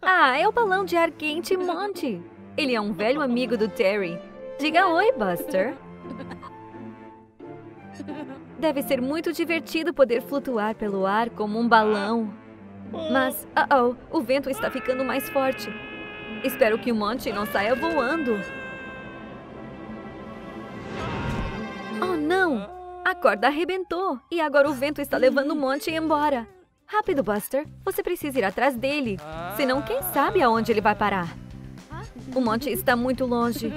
Ah, é o balão de ar quente Monty. Ele é um velho amigo do Terry. Diga oi, Buster. Deve ser muito divertido poder flutuar pelo ar como um balão. Mas, uh oh, o vento está ficando mais forte. Espero que o monte não saia voando. Oh, não! A corda arrebentou e agora o vento está levando o monte embora. Rápido, Buster. Você precisa ir atrás dele. Senão, quem sabe aonde ele vai parar? O monte está muito longe.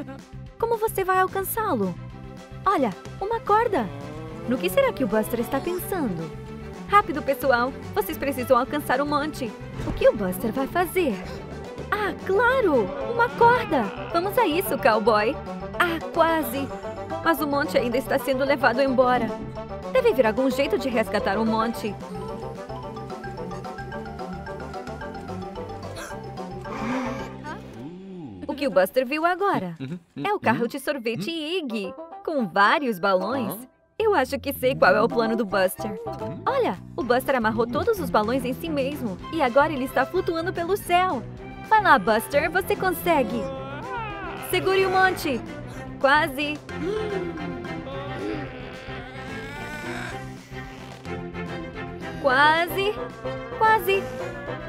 Como você vai alcançá-lo? Olha, uma corda. No que será que o Buster está pensando? Rápido, pessoal! Vocês precisam alcançar o monte. O que o Buster vai fazer? Ah, claro! Uma corda! Vamos a isso, cowboy! Ah, quase! Mas o monte ainda está sendo levado embora. Deve haver algum jeito de resgatar o monte. O que o Buster viu agora? É o carro de sorvete Iggy, com vários balões. Eu acho que sei qual é o plano do Buster. Olha, o Buster amarrou todos os balões em si mesmo e agora ele está flutuando pelo céu. Vai lá, Buster, você consegue. Segure o monte. Quase. Quase. Quase.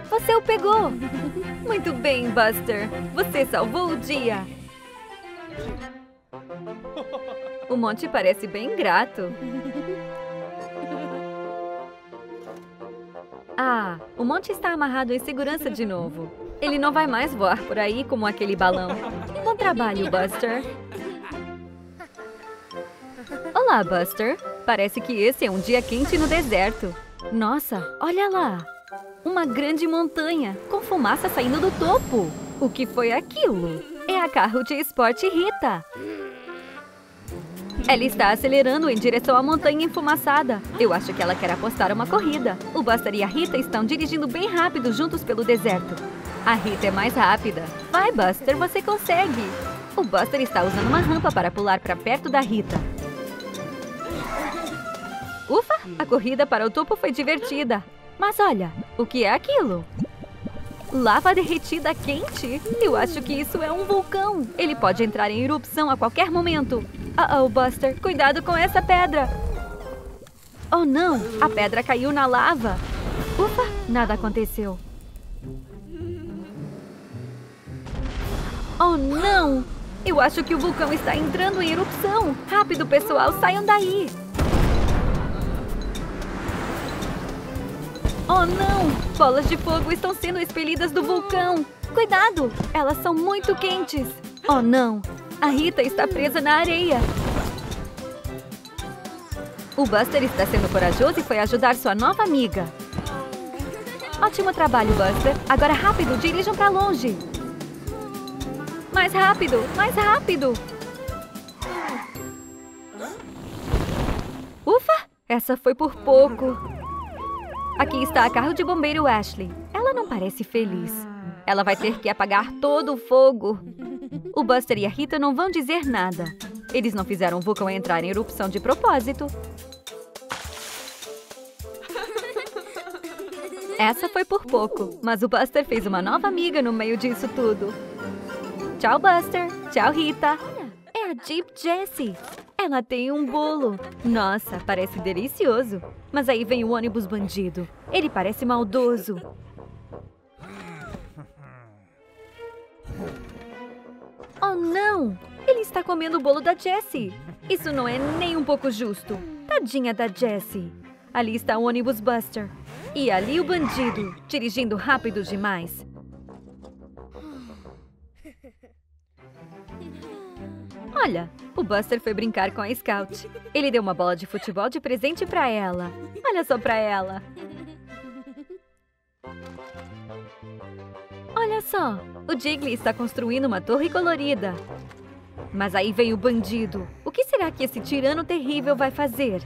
Você o pegou. Muito bem, Buster. Você salvou o dia. O monte parece bem grato. Ah, o monte está amarrado em segurança de novo. Ele não vai mais voar por aí como aquele balão. Bom trabalho, Buster. Olá, Buster. Parece que esse é um dia quente no deserto. Nossa, olha lá! Uma grande montanha, com fumaça saindo do topo. O que foi aquilo? É a carro de esporte Rita. Ela está acelerando em direção à montanha enfumaçada. Eu acho que ela quer apostar uma corrida. O Buster e a Rita estão dirigindo bem rápido juntos pelo deserto. A Rita é mais rápida. Vai, Buster, você consegue! O Buster está usando uma rampa para pular para perto da Rita. Ufa! A corrida para o topo foi divertida. Mas olha, o que é aquilo? Lava derretida quente? Eu acho que isso é um vulcão. Ele pode entrar em erupção a qualquer momento. Uh oh, Buster, cuidado com essa pedra. Oh não, a pedra caiu na lava. Ufa, nada aconteceu. Oh não! Eu acho que o vulcão está entrando em erupção. Rápido, pessoal, saiam daí. Oh, não! Bolas de fogo estão sendo expelidas do vulcão! Cuidado! Elas são muito quentes! Oh, não! A Rita está presa na areia! O Buster está sendo corajoso e foi ajudar sua nova amiga. Ótimo trabalho, Buster. Agora rápido, dirijam para longe. Mais rápido, mais rápido. Ufa, essa foi por pouco. Aqui está a carro de bombeiro Ashley. Ela não parece feliz. Ela vai ter que apagar todo o fogo. O Buster e a Rita não vão dizer nada. Eles não fizeram o vulcão entrar em erupção de propósito. Essa foi por pouco, mas o Buster fez uma nova amiga no meio disso tudo. Tchau, Buster. Tchau, Rita. É a Jeep Jessie. Ela tem um bolo. Nossa, parece delicioso. Mas aí vem o ônibus bandido. Ele parece maldoso. Oh, não! Ele está comendo o bolo da Jessie. Isso não é nem um pouco justo. Tadinha da Jessie. Ali está o ônibus Buster. E ali o bandido, dirigindo rápido demais. Olha, o Buster foi brincar com a Scout. Ele deu uma bola de futebol de presente para ela. Olha só para ela. Olha só, o Jiggly está construindo uma torre colorida. Mas aí vem o bandido. O que será que esse tirano terrível vai fazer?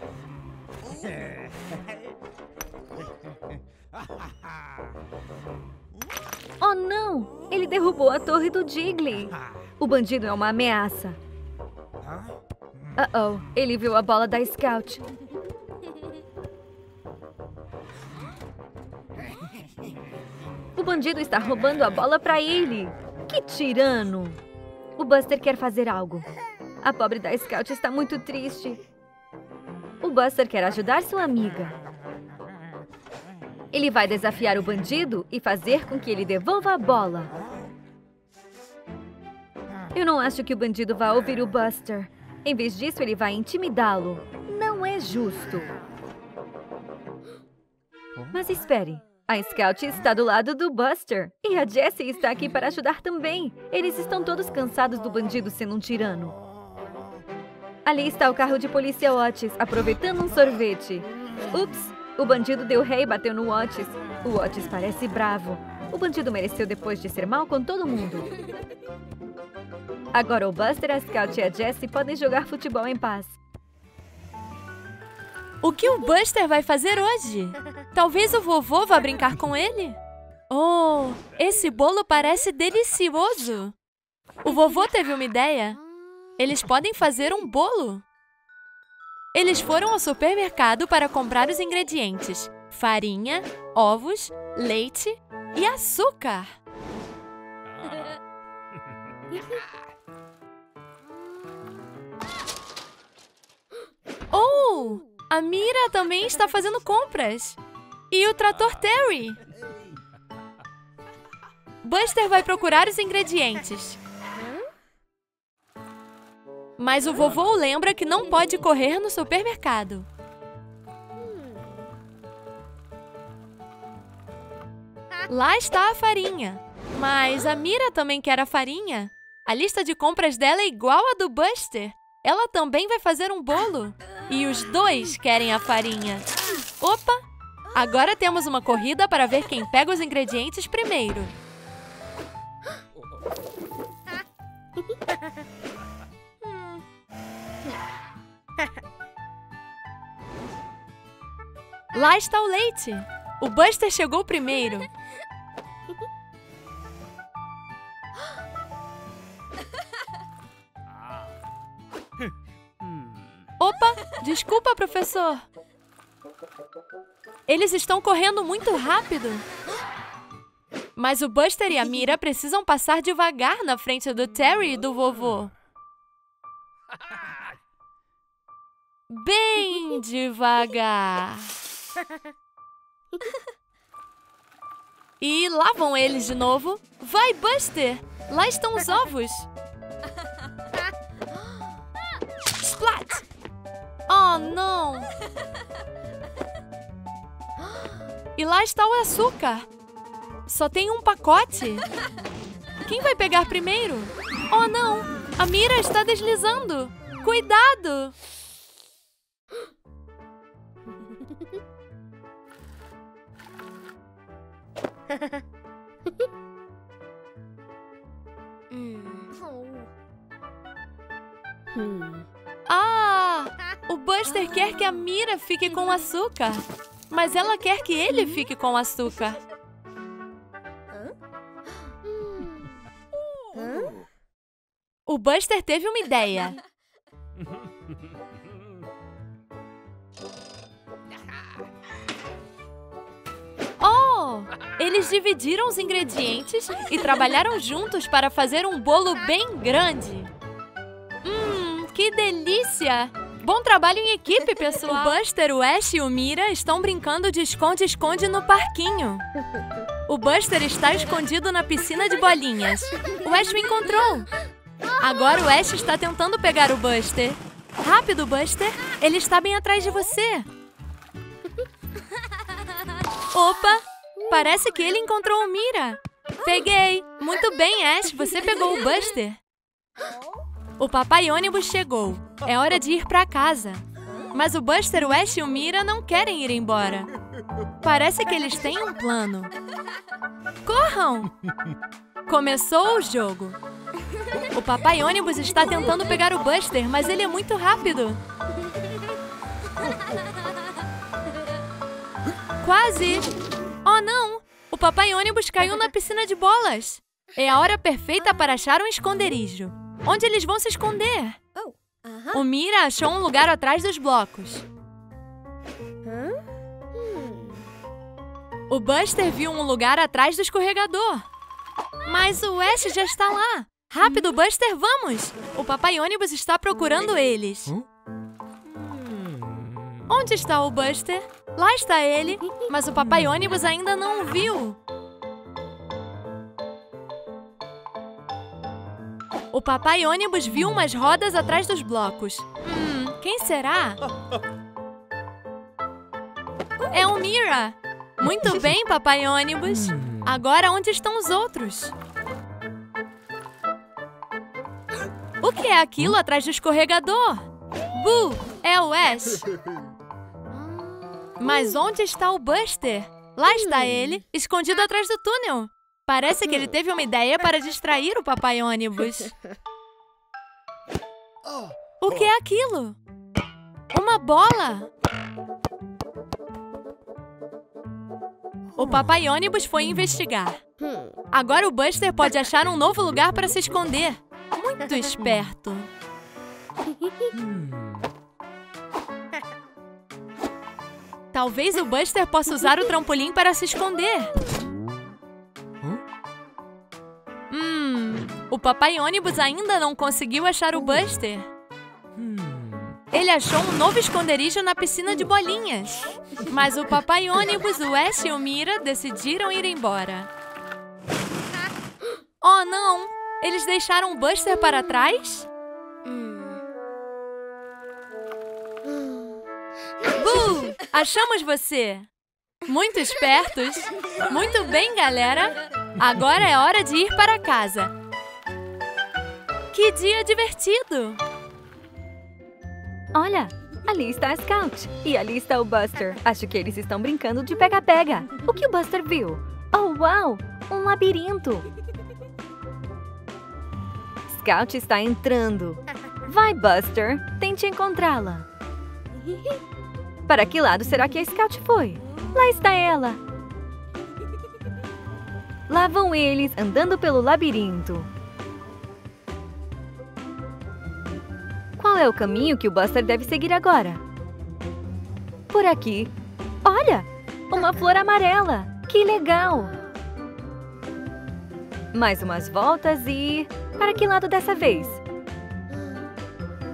Oh, não! Ele derrubou a torre do Jiggly. O bandido é uma ameaça. Uh-oh, ele viu a bola da Scout. O bandido está roubando a bola para ele. Que tirano! O Buster quer fazer algo. A pobre da Scout está muito triste. O Buster quer ajudar sua amiga. Ele vai desafiar o bandido e fazer com que ele devolva a bola. Eu não acho que o bandido vá ouvir o Buster. Em vez disso, ele vai intimidá-lo. Não é justo. Mas espere. A Scout está do lado do Buster. E a Jessie está aqui para ajudar também. Eles estão todos cansados do bandido sendo um tirano. Ali está o carro de polícia Otis, aproveitando um sorvete. Ups! O bandido deu ré e bateu no Otis. O Otis parece bravo. O bandido mereceu depois de ser mal com todo mundo. Agora o Buster, a Scout e a Jessie podem jogar futebol em paz. O que o Buster vai fazer hoje? Talvez o vovô vá brincar com ele? Oh, esse bolo parece delicioso! O vovô teve uma ideia. Eles podem fazer um bolo. Eles foram ao supermercado para comprar os ingredientes: farinha, ovos, leite e açúcar. [LAUGHS] Oh! A Mira também está fazendo compras. E o trator Terry? Buster vai procurar os ingredientes. Mas o vovô lembra que não pode correr no supermercado. Lá está a farinha. Mas a Mira também quer a farinha. A lista de compras dela é igual à do Buster. Ela também vai fazer um bolo. E os dois querem a farinha. Opa! Agora temos uma corrida para ver quem pega os ingredientes primeiro. Lá está o leite. O Buster chegou primeiro. Desculpa, professor. Eles estão correndo muito rápido. Mas o Buster e a Mira [LAUGHS] precisam passar devagar na frente do Terry e do vovô. Bem devagar. E lá vão eles de novo. Vai, Buster! Lá estão os ovos. [LAUGHS] Oh, não! E lá está o açúcar. Só tem um pacote. Quem vai pegar primeiro? Oh, não! A mira está deslizando. Cuidado! [LAUGHS] Ah! O Buster quer que a Mira fique com açúcar. Mas ela quer que ele fique com açúcar. O Buster teve uma ideia. Oh! Eles dividiram os ingredientes e trabalharam juntos para fazer um bolo bem grande. Hum, que delícia! Bom trabalho em equipe, pessoal! [LAUGHS] O Buster, o Ash e o Mira estão brincando de esconde-esconde no parquinho. O Buster está escondido na piscina de bolinhas. O Ash o encontrou. Agora o Ash está tentando pegar o Buster. Rápido, Buster! Ele está bem atrás de você. Opa! Parece que ele encontrou o Mira. Peguei! Muito bem, Ash. Você pegou o Buster. O papai ônibus chegou. É hora de ir para casa. Mas o Buster, Ash e o Mira não querem ir embora. Parece que eles têm um plano. Corram! Começou o jogo. O papai ônibus está tentando pegar o Buster, mas ele é muito rápido. Quase! Oh, não! O papai ônibus caiu na piscina de bolas. É a hora perfeita para achar um esconderijo. Onde eles vão se esconder? O Mira achou um lugar atrás dos blocos. O Buster viu um lugar atrás do escorregador. Mas o Ash já está lá. Rápido, Buster, vamos! O papai ônibus está procurando eles. Onde está o Buster? Lá está ele, mas o papai ônibus ainda não o viu. O papai ônibus viu umas rodas atrás dos blocos. Hum, quem será? É o Mira. Muito [LAUGHS] bem, papai ônibus. Agora onde estão os outros? O que é aquilo atrás do escorregador? Boo, é o Ash. [LAUGHS] Mas onde está o Buster? Lá está ele, escondido atrás do túnel. Parece que ele teve uma ideia para distrair o papai ônibus. O que é aquilo? Uma bola! O papai ônibus foi investigar. Agora o Buster pode achar um novo lugar para se esconder. Muito esperto. Talvez o Buster possa usar o trampolim para se esconder. O papai ônibus ainda não conseguiu achar o Buster. Ele achou um novo esconderijo na piscina de bolinhas. Mas o papai ônibus, o Ash e o Mira decidiram ir embora. Oh, não! Eles deixaram o Buster para trás? Boo! Achamos você! Muito espertos! Muito bem, galera! Agora é hora de ir para casa. Que dia divertido! Olha, ali está a Scout. E ali está o Buster. Acho que eles estão brincando de pega-pega. O que o Buster viu? Oh, uau! Um labirinto! Scout está entrando. Vai, Buster. Tente encontrá-la. Para que lado será que a Scout foi? Lá está ela. Lá vão eles andando pelo labirinto. Qual é o caminho que o Buster deve seguir agora? Por aqui. Olha! Uma flor amarela! Que legal! Mais umas voltas e... Para que lado dessa vez?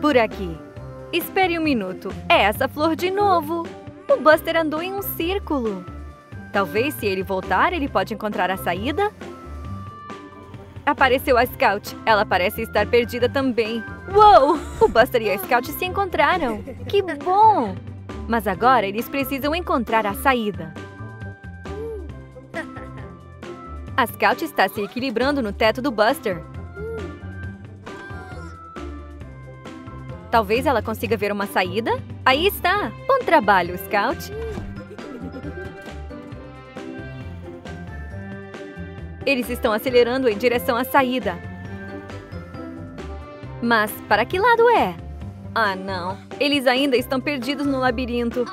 Por aqui. Espere um minuto. É essa flor de novo! O Buster andou em um círculo. Talvez, se ele voltar, ele pode encontrar a saída? Apareceu a Scout. Ela parece estar perdida também. Uou! O Buster e a Scout se encontraram. Que bom! Mas agora eles precisam encontrar a saída. A Scout está se equilibrando no teto do Buster. Talvez ela consiga ver uma saída? Aí está! Bom trabalho, Scout! Eles estão acelerando em direção à saída. Mas para que lado é? Ah, não. Eles ainda estão perdidos no labirinto.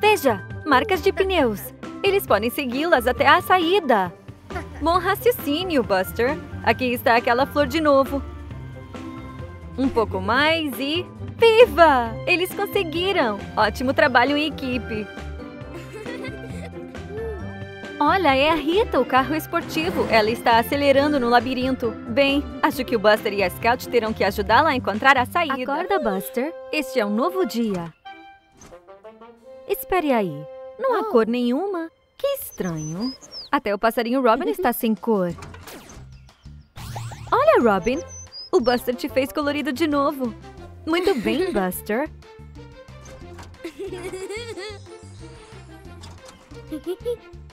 Veja, marcas de pneus. Eles podem segui-las até a saída. Bom raciocínio, Buster. Aqui está aquela flor de novo. Um pouco mais e... Viva! Eles conseguiram! Ótimo trabalho em equipe. Olha, é a Rita, o carro esportivo. Ela está acelerando no labirinto. Bem, acho que o Buster e a Scout terão que ajudá-la a encontrar a saída. Acorda, Buster. Este é um novo dia. Espere aí. Não há cor nenhuma. Que estranho. Até o passarinho Robin está sem cor. Olha, Robin. O Buster te fez colorido de novo. Muito bem, [LAUGHS] Buster. [LAUGHS]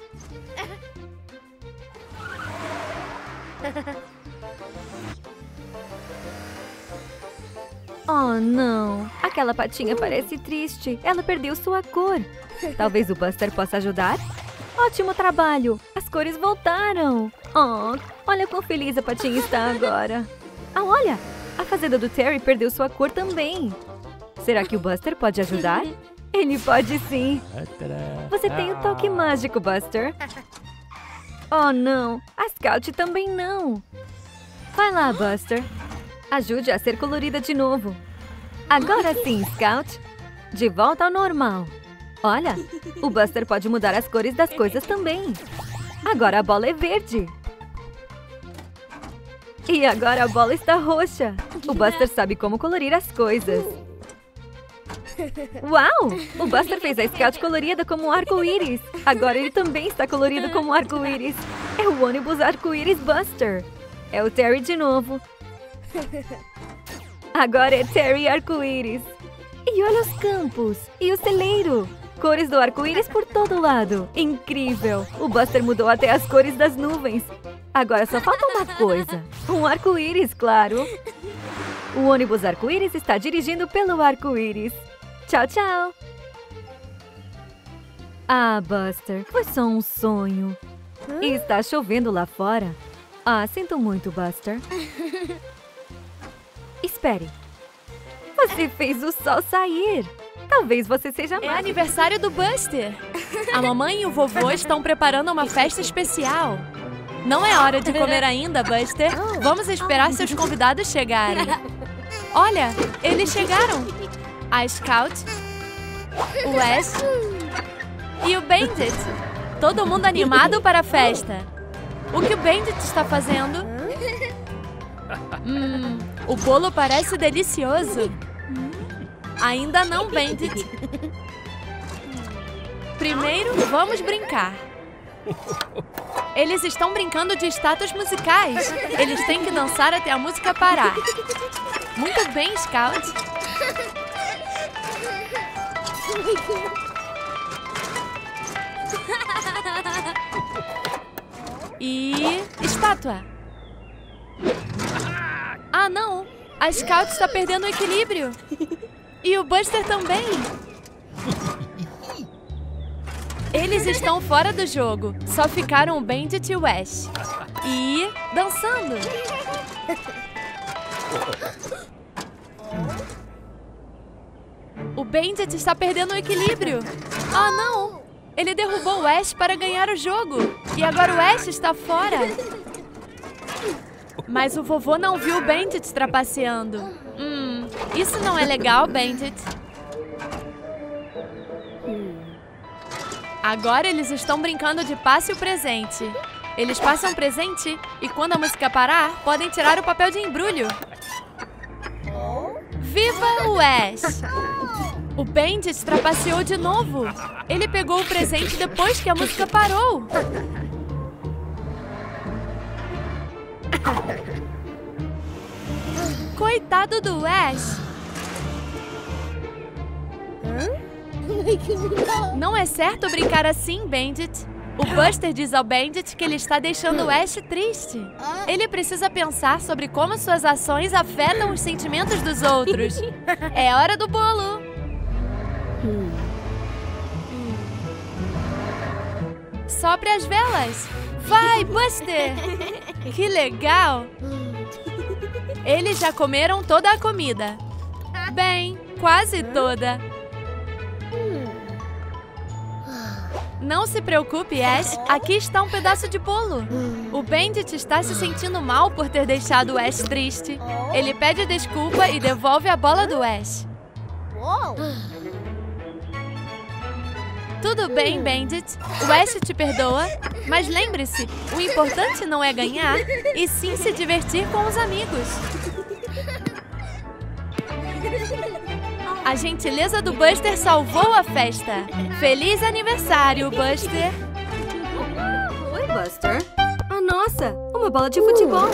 [LAUGHS] Oh, não! Aquela patinha parece triste. Ela perdeu sua cor. Talvez o Buster possa ajudar? Ótimo trabalho! As cores voltaram! Oh, olha quão feliz a patinha está agora. Ah, olha! A fazenda do Terry perdeu sua cor também. Será que o Buster pode ajudar? Ele pode sim. Você tem o toque mágico, Buster. Oh, não. A Scout também não. Vai lá, Buster. Ajude a ser colorida de novo. Agora sim, Scout. De volta ao normal. Olha, o Buster pode mudar as cores das coisas também. Agora a bola é verde. E agora a bola está roxa. O Buster sabe como colorir as coisas. Uau! O Buster fez a Scout colorida como um arco-íris. Agora ele também está colorido como um arco-íris. É o ônibus arco-íris Buster. É o Terry de novo. Agora é Terry arco-íris. E olha os campos. E o celeiro. Cores do arco-íris por todo lado. Incrível! O Buster mudou até as cores das nuvens. Agora só falta uma coisa. Um arco-íris, claro. O ônibus arco-íris está dirigindo pelo arco-íris. Tchau, tchau! Ah, Buster, foi só um sonho. Está chovendo lá fora. Ah, sinto muito, Buster. [LAUGHS] Espere. Você fez o sol sair. Talvez você seja É mágico. aniversário do Buster. A mamãe e o vovô estão preparando uma festa especial. Não é hora de comer ainda, Buster. [LAUGHS] Vamos esperar seus convidados chegarem. Olha, eles chegaram. A Scout, o Ash e o Bandit. Todo mundo animado para a festa. O que o Bandit está fazendo? Hum, o bolo parece delicioso. Ainda não, Bandit. Primeiro, vamos brincar. Eles estão brincando de status musicais. Eles têm que dançar até a música parar. Muito bem, Scout. E... estátua. Ah, não. A Scout está perdendo o equilíbrio. E o Buster também. Eles estão fora do jogo. Só ficaram o Bandit e o Ash. E... dançando. O Bandit está perdendo o equilíbrio. Ah, não! Ele derrubou o Ash para ganhar o jogo. E agora o Ash está fora. Mas o vovô não viu o Bandit trapaceando. Hum, isso não é legal, Bandit. Agora eles estão brincando de passe o presente. Eles passam o presente e quando a música parar, podem tirar o papel de embrulho. Viva o Ash! O Bandit trapaceou de novo. Ele pegou o presente depois que a música parou. Coitado do Ash. Não é certo brincar assim, Bandit. O Buster diz ao Bandit que ele está deixando o Ash triste. Ele precisa pensar sobre como suas ações afetam os sentimentos dos outros. [LAUGHS] É hora do bolo. Sopre as velas. Vai, Buster! Que legal! Eles já comeram toda a comida. Bem, quase toda. Não se preocupe, Ash. Aqui está um pedaço de bolo. O Bandit está se sentindo mal por ter deixado o Ash triste. Ele pede desculpa e devolve a bola do Ash. Tudo bem, Bandit. O Ash te perdoa. Mas lembre-se, o importante não é ganhar, e sim se divertir com os amigos. A gentileza do Buster salvou a festa. Feliz aniversário, Buster! Oi, Buster. Ah, nossa, uma bola de futebol.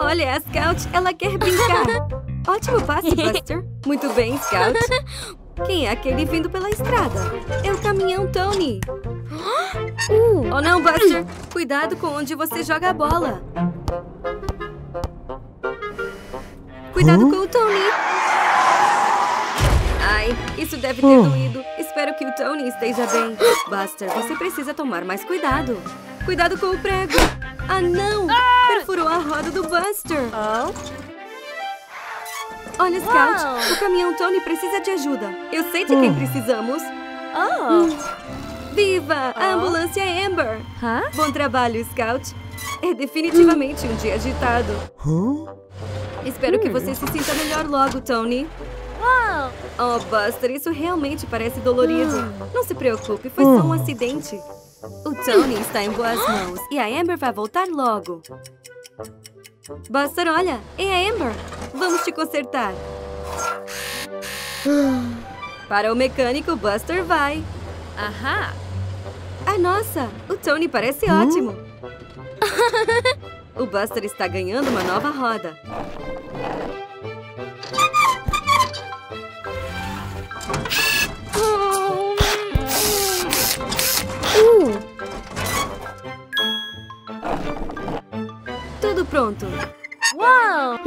Olha, a Scout, ela quer brincar. [LAUGHS] Ótimo passe, Buster. Muito bem, Scout. [LAUGHS] Quem é aquele vindo pela estrada? É o caminhão Tony. [GASPS] Uh. Oh, não, Buster. Cuidado com onde você joga a bola. Cuidado com o Tony. Isso deve ter doído. Espero que o Tony esteja bem. Buster, você precisa tomar mais cuidado. Cuidado com o prego. Ah, não! Perfurou a roda do Buster. Olha, Scout, o caminhão Tony precisa de ajuda. Eu sei de quem precisamos. Viva! A ambulância Amber! Bom trabalho, Scout. É definitivamente um dia agitado. Espero que você se sinta melhor logo, Tony. Oh, Buster, isso realmente parece dolorido. Não se preocupe, foi só um acidente. O Tony está em boas mãos e a Amber vai voltar logo. Buster, olha, é a Amber. Vamos te consertar. Para o mecânico, Buster vai. Ahá! Ah, nossa! O Tony parece ótimo! [LAUGHS] o Buster está ganhando uma nova roda. Tudo pronto. Uau!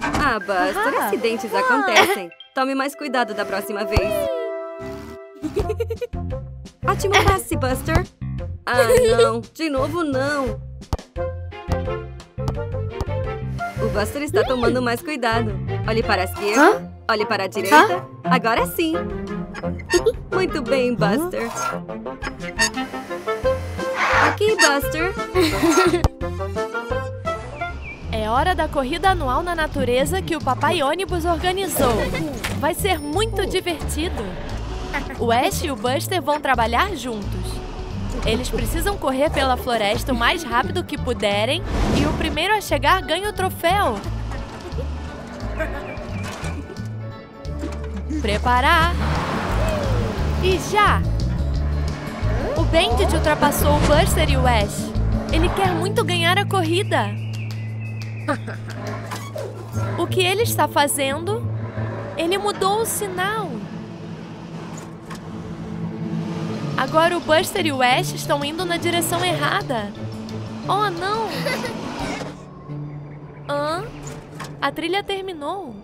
Ah, Buster, acidentes acontecem. Tome mais cuidado da próxima vez. [LAUGHS] Ótimo passe, Buster. Ah, não. De novo, não. O Buster está tomando mais cuidado. Olhe para a esquerda. Olhe para a direita. Agora sim. [LAUGHS] Muito bem, Buster. Aqui, Buster. [LAUGHS] É hora da corrida anual na natureza que o Papai Ônibus organizou. Vai ser muito divertido. O Ash e o Buster vão trabalhar juntos. Eles precisam correr pela floresta o mais rápido que puderem e o primeiro a chegar ganha o troféu. Preparar. E já! O Bandit ultrapassou o Buster e o Ash. Ele quer muito ganhar a corrida. O que ele está fazendo? Ele mudou o sinal. Agora o Buster e o Ash estão indo na direção errada. Oh, não! [LAUGHS] Hã? A trilha terminou.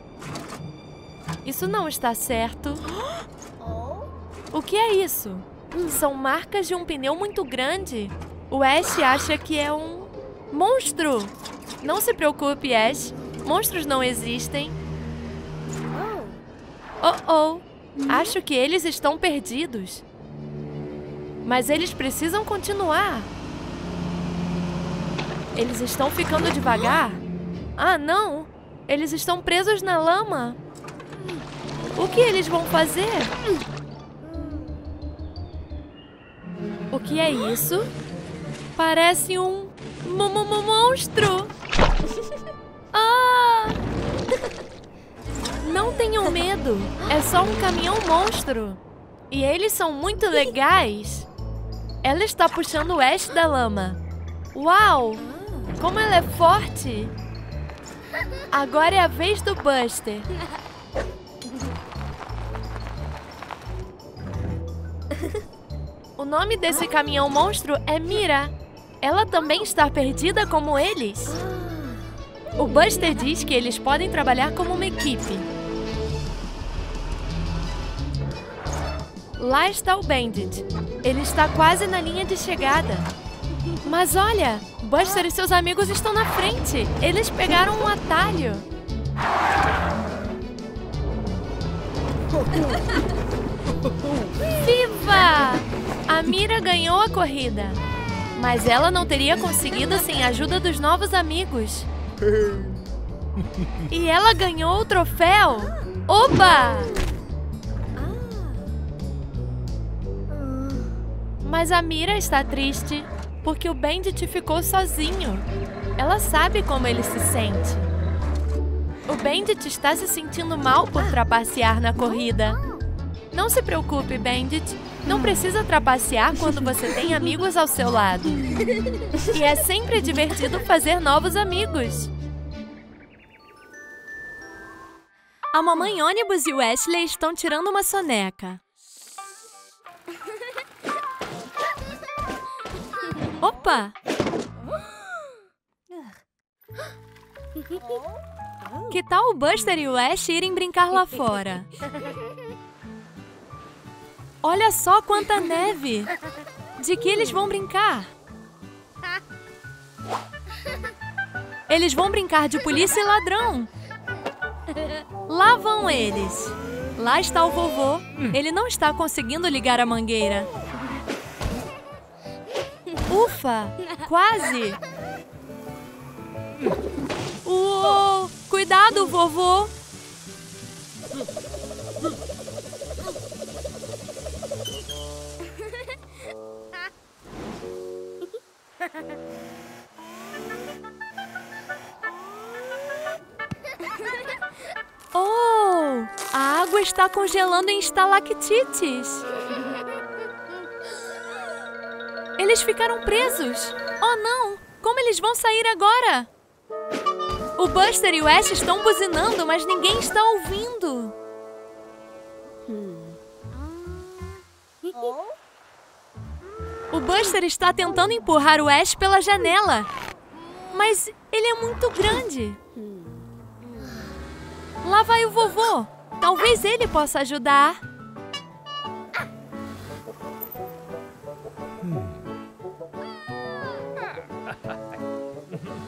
Isso não está certo. [GASPS] [GASPS] [GASPS] O que é isso? São marcas de um pneu muito grande. O Ash acha que é um monstro. Não se preocupe, Ash. Monstros não existem. Oh, oh. Acho que eles estão perdidos. Mas eles precisam continuar. Eles estão ficando devagar? Ah, não! Eles estão presos na lama. O que eles vão fazer? O que é isso? Parece um monstro. [LAUGHS] Ah! Não tenham medo. É só um caminhão monstro. E eles são muito legais. Ela está puxando o Ash da lama. Uau! Como ela é forte! Agora é a vez do Buster. O nome desse caminhão monstro é Mira. Ela também está perdida como eles. O Buster diz que eles podem trabalhar como uma equipe. Lá está o Bandit. Ele está quase na linha de chegada. Mas olha, Buster e seus amigos estão na frente. Eles pegaram um atalho. [LAUGHS] Viva! A Mira ganhou a corrida. Mas ela não teria conseguido sem a ajuda dos novos amigos. E ela ganhou o troféu. Oba! Mas a Mira está triste porque o Bandit ficou sozinho. Ela sabe como ele se sente. O Bandit está se sentindo mal por trapacear na corrida. Não se preocupe, Bandit. Não precisa trapacear quando você tem amigos ao seu lado. E é sempre divertido fazer novos amigos. A mamãe ônibus e o Ashley estão tirando uma soneca. Opa! Que tal o Buster e o Ash irem brincar lá fora? Olha só quanta neve! De que eles vão brincar? Eles vão brincar de polícia e ladrão. Lá vão eles. Lá está o vovô. Ele não está conseguindo ligar a mangueira. Ufa! Quase! Uou! Cuidado, vovô! Está congelando em estalactites. Eles ficaram presos. Oh, não! Como eles vão sair agora? O Buster e o Ash estão buzinando, mas ninguém está ouvindo. O Buster está tentando empurrar o Ash pela janela. Mas ele é muito grande. Lá vai o vovô. Talvez ele possa ajudar. [LAUGHS]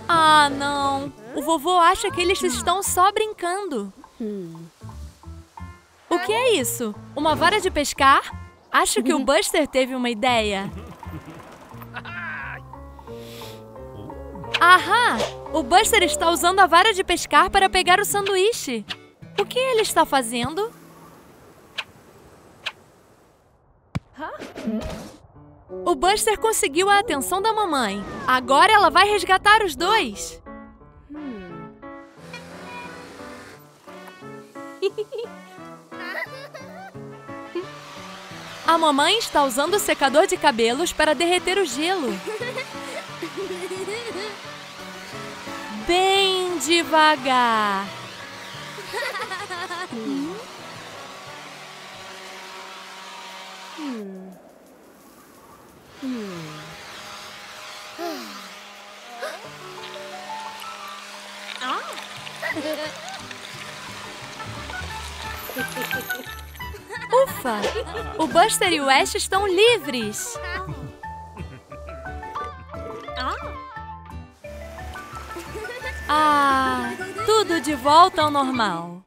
Ah, não. O vovô acha que eles estão só brincando. O que é isso? Uma vara de pescar? Acho que o [LAUGHS] Buster teve uma ideia. [LAUGHS] Ahá! O Buster está usando a vara de pescar para pegar o sanduíche. O que ele está fazendo? O Buster conseguiu a atenção da mamãe. Agora ela vai resgatar os dois. A mamãe está usando o secador de cabelos para derreter o gelo. Bem devagar. Ufa! O Buster e o Ash estão livres! Ah, tudo de volta ao normal.